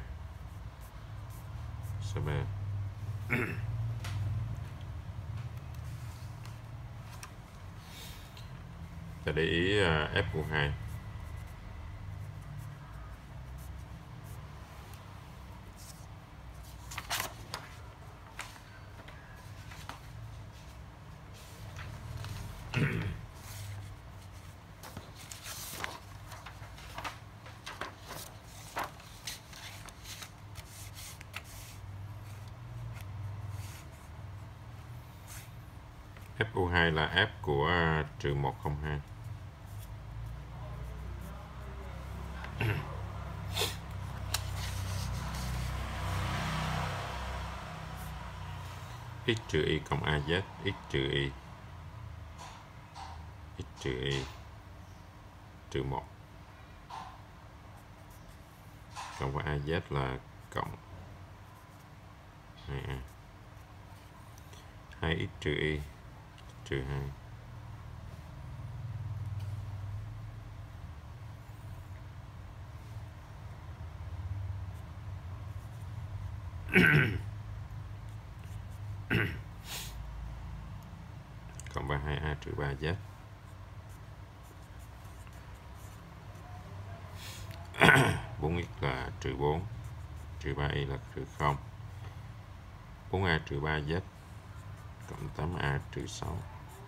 [SPEAKER 1] sở 3 ta để ý à, uh, FU2 đây là F của à, trừ 102 x trừ y cộng az x trừ y x trừ y trừ 1 cộng với az là cộng 2a 2x trừ y trừ 2 cộng 32a trừ 3z bốn x là trừ 4 trừ 3y là trừ 0 4a trừ 3z cộng 8a trừ 6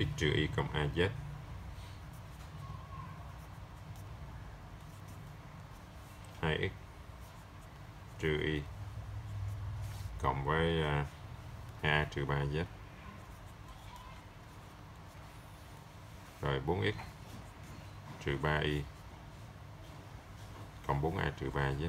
[SPEAKER 1] x trừ y cộng az hai x. Trừ y. Cộng với à, a trừ 3z rồi 4x trừ 3y cộng 4a trừ 3z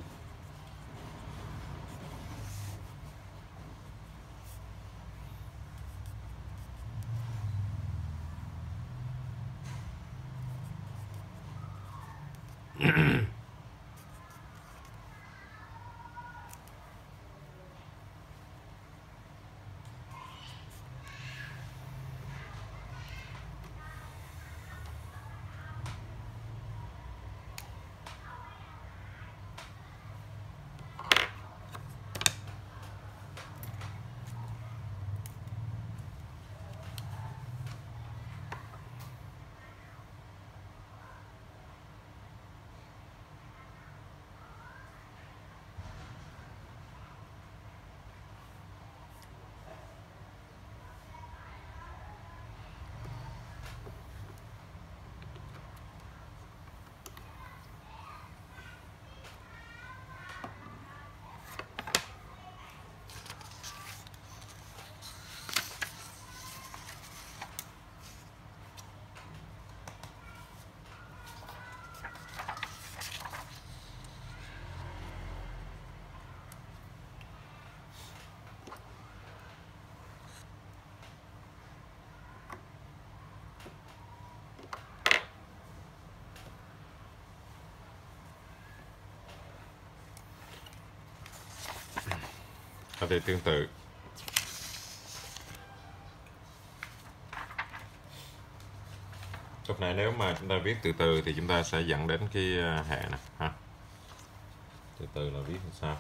[SPEAKER 1] nó thì tương tự. Lúc nãy nếu mà chúng ta viết từ từ thì chúng ta sẽ dẫn đến cái à, hệ này ha. Từ từ là viết làm sao?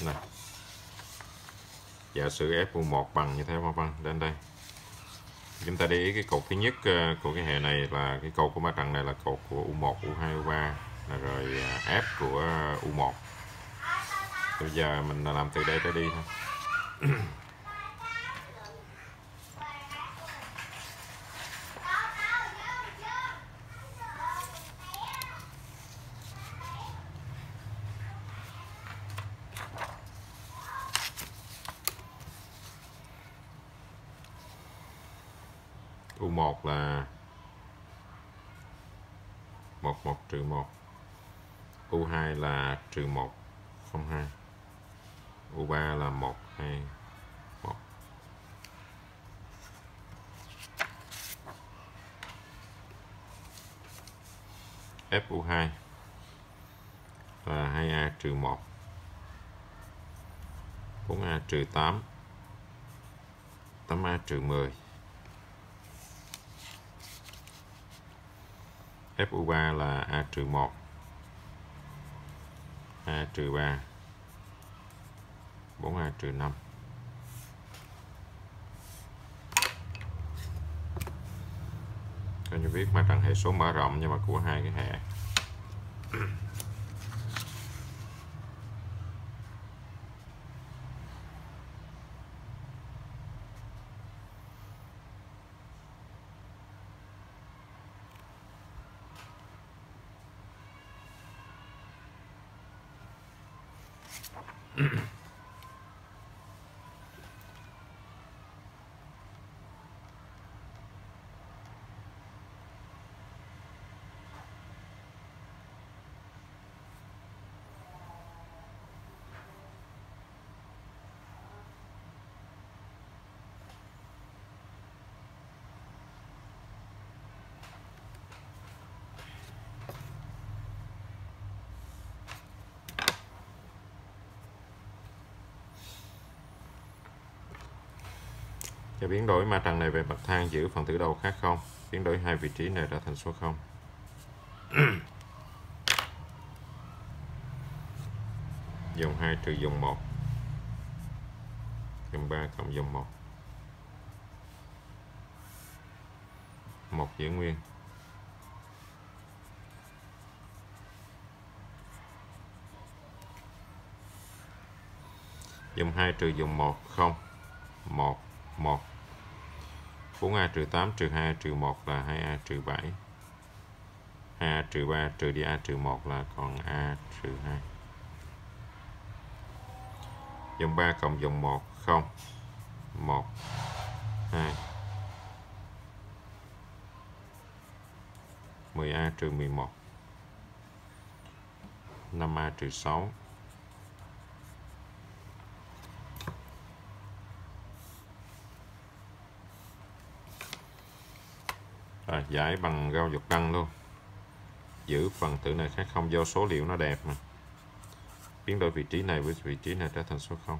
[SPEAKER 1] Nè. Giả sử f1 bằng như thế mà bằng đến đây chúng ta để ý cái cột thứ nhất ờ, của cái hệ này là cái cột của ma trận này là cột của U1 U2 U3 rồi ờ, F của ờ, U1 bây giờ mình làm từ đây tới đi thôi U1 là 11 trừ 1 U2 là trừ 1 02 U3 là 1 2 1 FU2 là 2A trừ 1 4A trừ 8 8A trừ 10 FU3 là A trừ 1 A trừ 3 4A trừ 5 Coi như viết mặt trận hệ số mở rộng nhưng mà của hai cái hệ. Và biến đổi ma trận này về bậc thang giữ phần tử đầu khác không? Biến đổi hai vị trí này ra thành số 0. dòng 2 trừ dòng 1. Dòng 3 cộng dòng 1. 1 giữ nguyên. Dòng 2 trừ dòng 1 0 1 1 4A trừ 8 trừ 2 trừ 1 là 2A trừ 7 2A trừ 3 trừ đi A trừ 1 là còn A trừ 2 Dòng 3 cộng dòng 1 0 1 2 10A trừ 11 5A trừ 6 Rồi, giải bằng gao dục đăng luôn. Giữ phần tử này khác không do số liệu nó đẹp mà. Biến đổi vị trí này với vị trí này trở thành số 0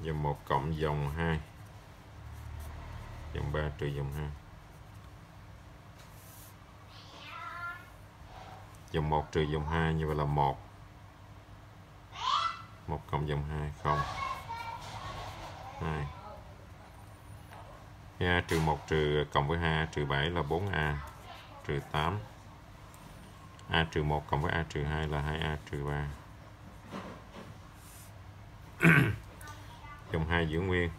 [SPEAKER 1] dòng 1 cộng dòng 2 dòng 3 trừ dòng 2 dòng 1 trừ dòng 2 như vậy là 1 1 cộng dòng 2 0 2 2A trừ 1 trừ cộng với 2 trừ 7 là 4A trừ 8 A trừ 1 cộng với A trừ 2 là 2A trừ 3 dòng 2 giữ nguyên.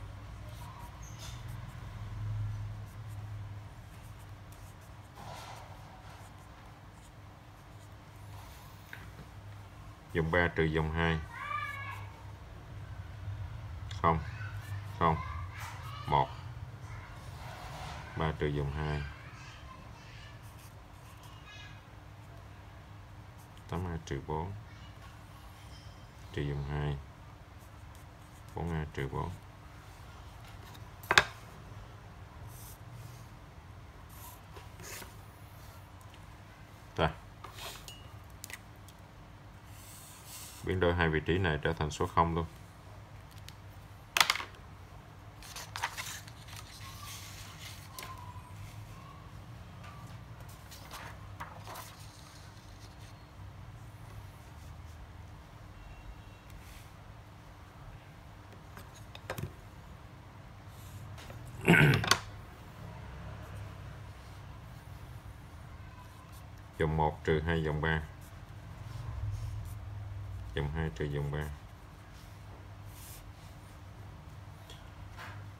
[SPEAKER 1] Dòng 3 trừ dòng 2 0 0 1 3 trừ dòng 2 82 trừ 4 trừ dòng 2 4A trừ 4 biến đổi hai vị trí này trở thành số 0 luôn. Dòng 1 trừ 2 dòng 3 dòng 2 trừ dòng 3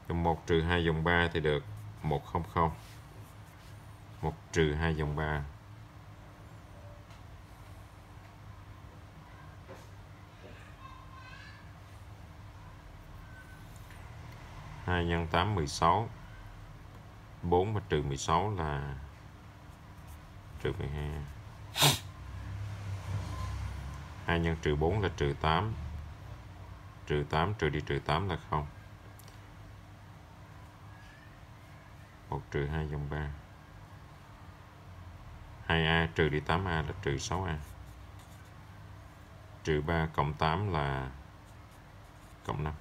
[SPEAKER 1] dòng 1 trừ 2 dòng 3 thì được 100 1 trừ 2 dòng 3 2 nhân 8 16 4 và trừ 16 là trừ 12 2 nhân trừ 4 là trừ 8 trừ 8 trừ đi trừ 8 là 0 1 trừ 2 dòng 3 2A trừ đi 8A là trừ 6A trừ 3 cộng 8 là cộng 5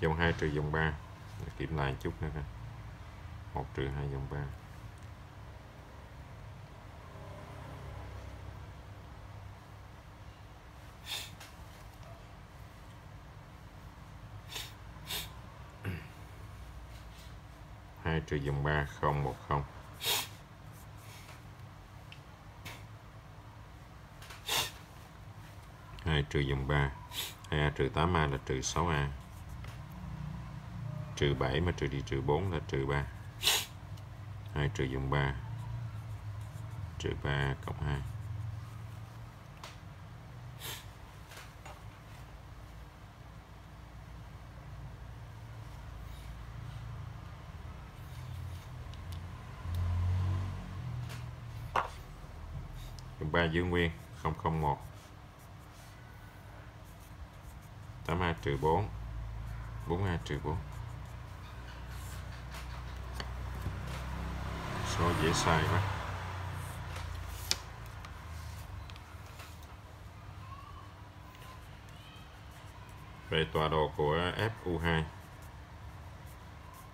[SPEAKER 1] dòng 2 trừ dòng 3 kiểm lại chút nữa 1 trừ 2 dòng 3 2 trừ dòng 3 0 1 0 2 trừ dòng 3 2A trừ 8A là trừ 6A trừ 7 mà trừ đi trừ 4 là trừ 3 2 trừ dòng 3 trừ 3 cộng 2 dòng 3 giữ nguyên 001 8A trừ 4 4A trừ 4 số dễ sai quá? Về tọa độ của FU2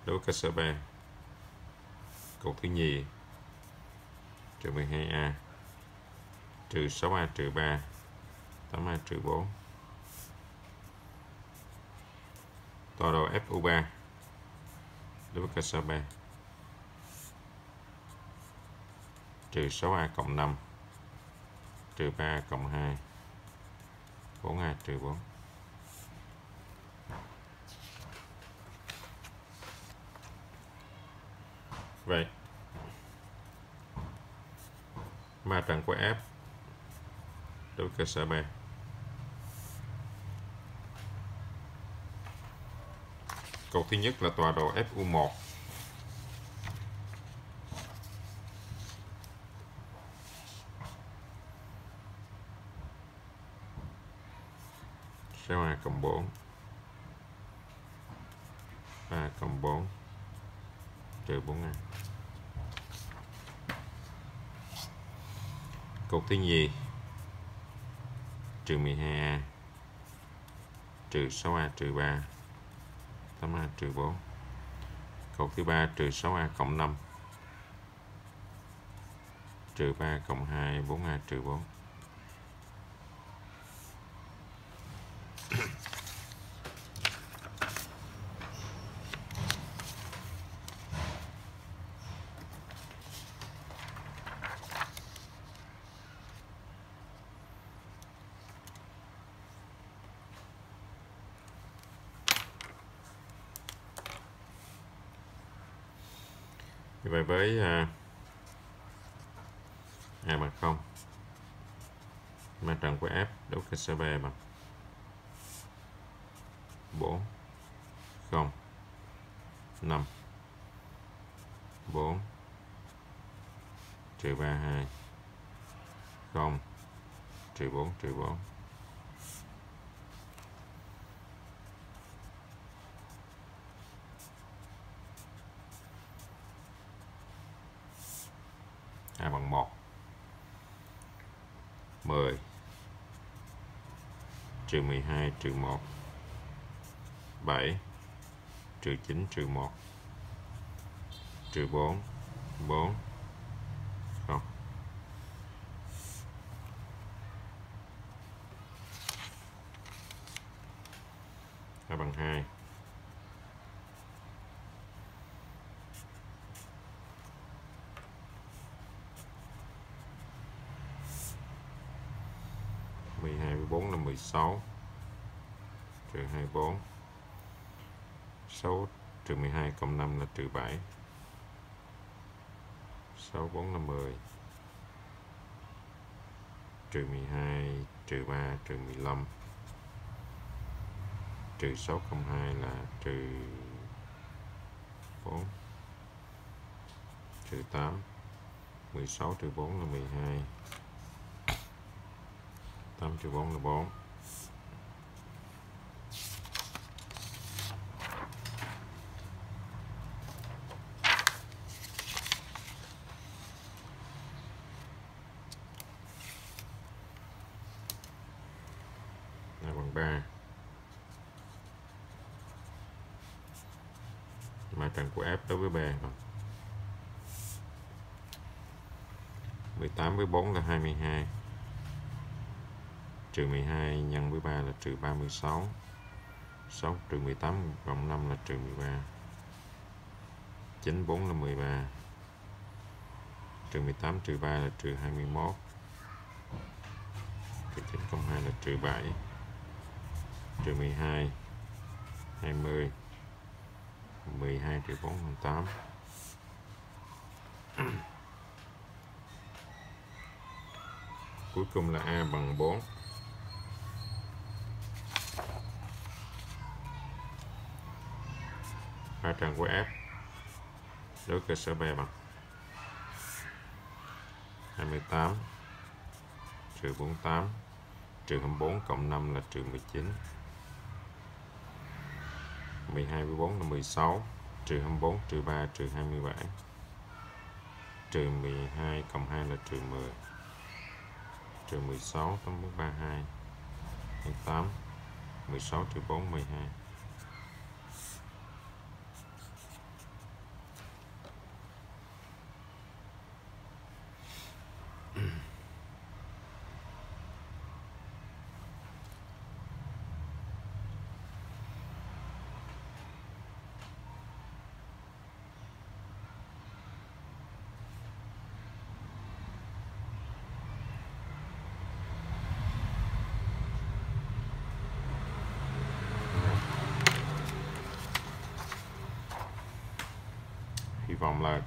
[SPEAKER 1] đối với cơ sở 3 cột thứ nhì, trừ 12A trừ 6A trừ 3 8A trừ 4 tọa độ FU3 đối với cơ sở 3 trừ 6A cộng 5 trừ 3 cộng 2 4A trừ 4 Vậy ma trận của F đối cơ sở mạng cột thứ nhất là tọa độ FU1 6A cộng 4 A cộng 4 trừ 4A Cột thứ nhì trừ 12A trừ 6A trừ 3 8A trừ 4 Cột thứ ba, trừ 6A cộng 5 trừ 3 cộng 2 4A trừ 4 Như vậy với à, A bằng 0 ma trận của F đấu cơ sở B bằng 4 0 5 4 trừ 3 2 0 trừ 4 trừ 4 bằng 1 10 trừ 12 trừ 1 7 trừ 9 trừ 1 trừ 4 4 không a bằng 2 12 với 4 là 16 trừ 24 6 trừ 12 cộng 5 là trừ 7 6 4 là 10 trừ 12 trừ 3 trừ 15 trừ 6 cộng 2 là trừ 4 trừ 8 16 trừ 4 là 12 8 trừ 4 là 4 là bằng 3 mặt của F đối với B rồi 18 với 4 là 22 trừ 12 nhân với 3 là trừ 36 6 trừ 18 cộng 5 là trừ 13 9 4 là 13 trừ 18 trừ 3 là trừ 21 trừ 9 cộng 2 là trừ 7 trừ 12 20 12 triệu 4 là 8 cuối cùng là A bằng 4 ba trần của F. Đối cơ sở B bằng 28 trừ 48 trừ 24 cộng 5 là trừ 19 12 với 4 là 16 trừ 24 trừ 3 trừ 27 trừ 12 cộng 2 là trừ 10 trừ 16 8 4 32 8 16 trừ 4 12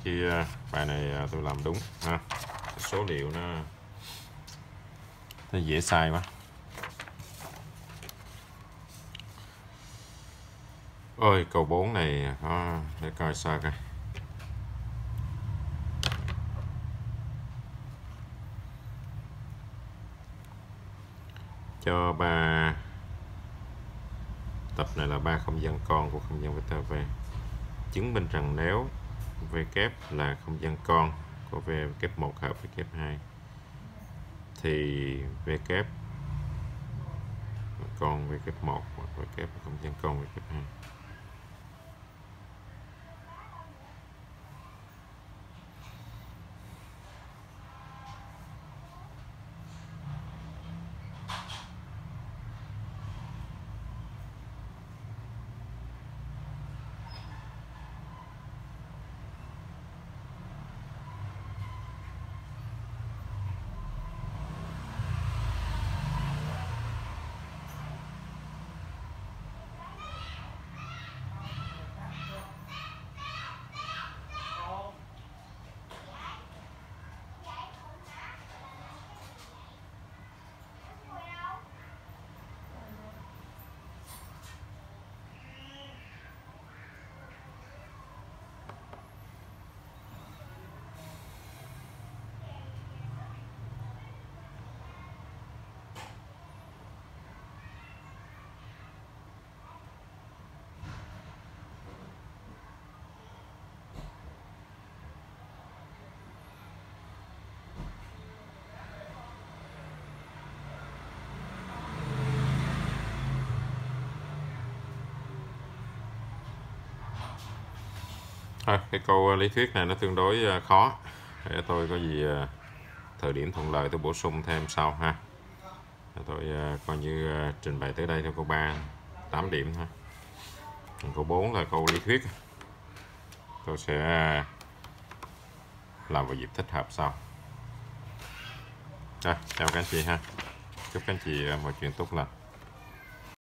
[SPEAKER 1] vọng khi à, bài này à, tôi làm đúng, ha. Số liệu nó nó dễ sai quá. Ôi, câu 4 này có để coi sao coi. Cho ba, tập này là ba không gian con của không gian vector V chứng minh rằng nếu V kép là không gian con của V kép 1 hợp với kép 2 thì V kép con V kép 1 hoặc V kép không gian con V kép 2 Thôi, cái câu à, lý thuyết này nó tương đối à, khó. Để tôi có gì thời điểm thuận lợi tôi bổ sung thêm sau ha. Tôi coi như trình bày tới đây theo câu 3 8 điểm thôi. Câu 4 là câu lý thuyết. Tôi sẽ làm vào dịp thích hợp sau. Rồi chào các anh chị ha. Chúc các anh chị mọi chuyện tốt lành.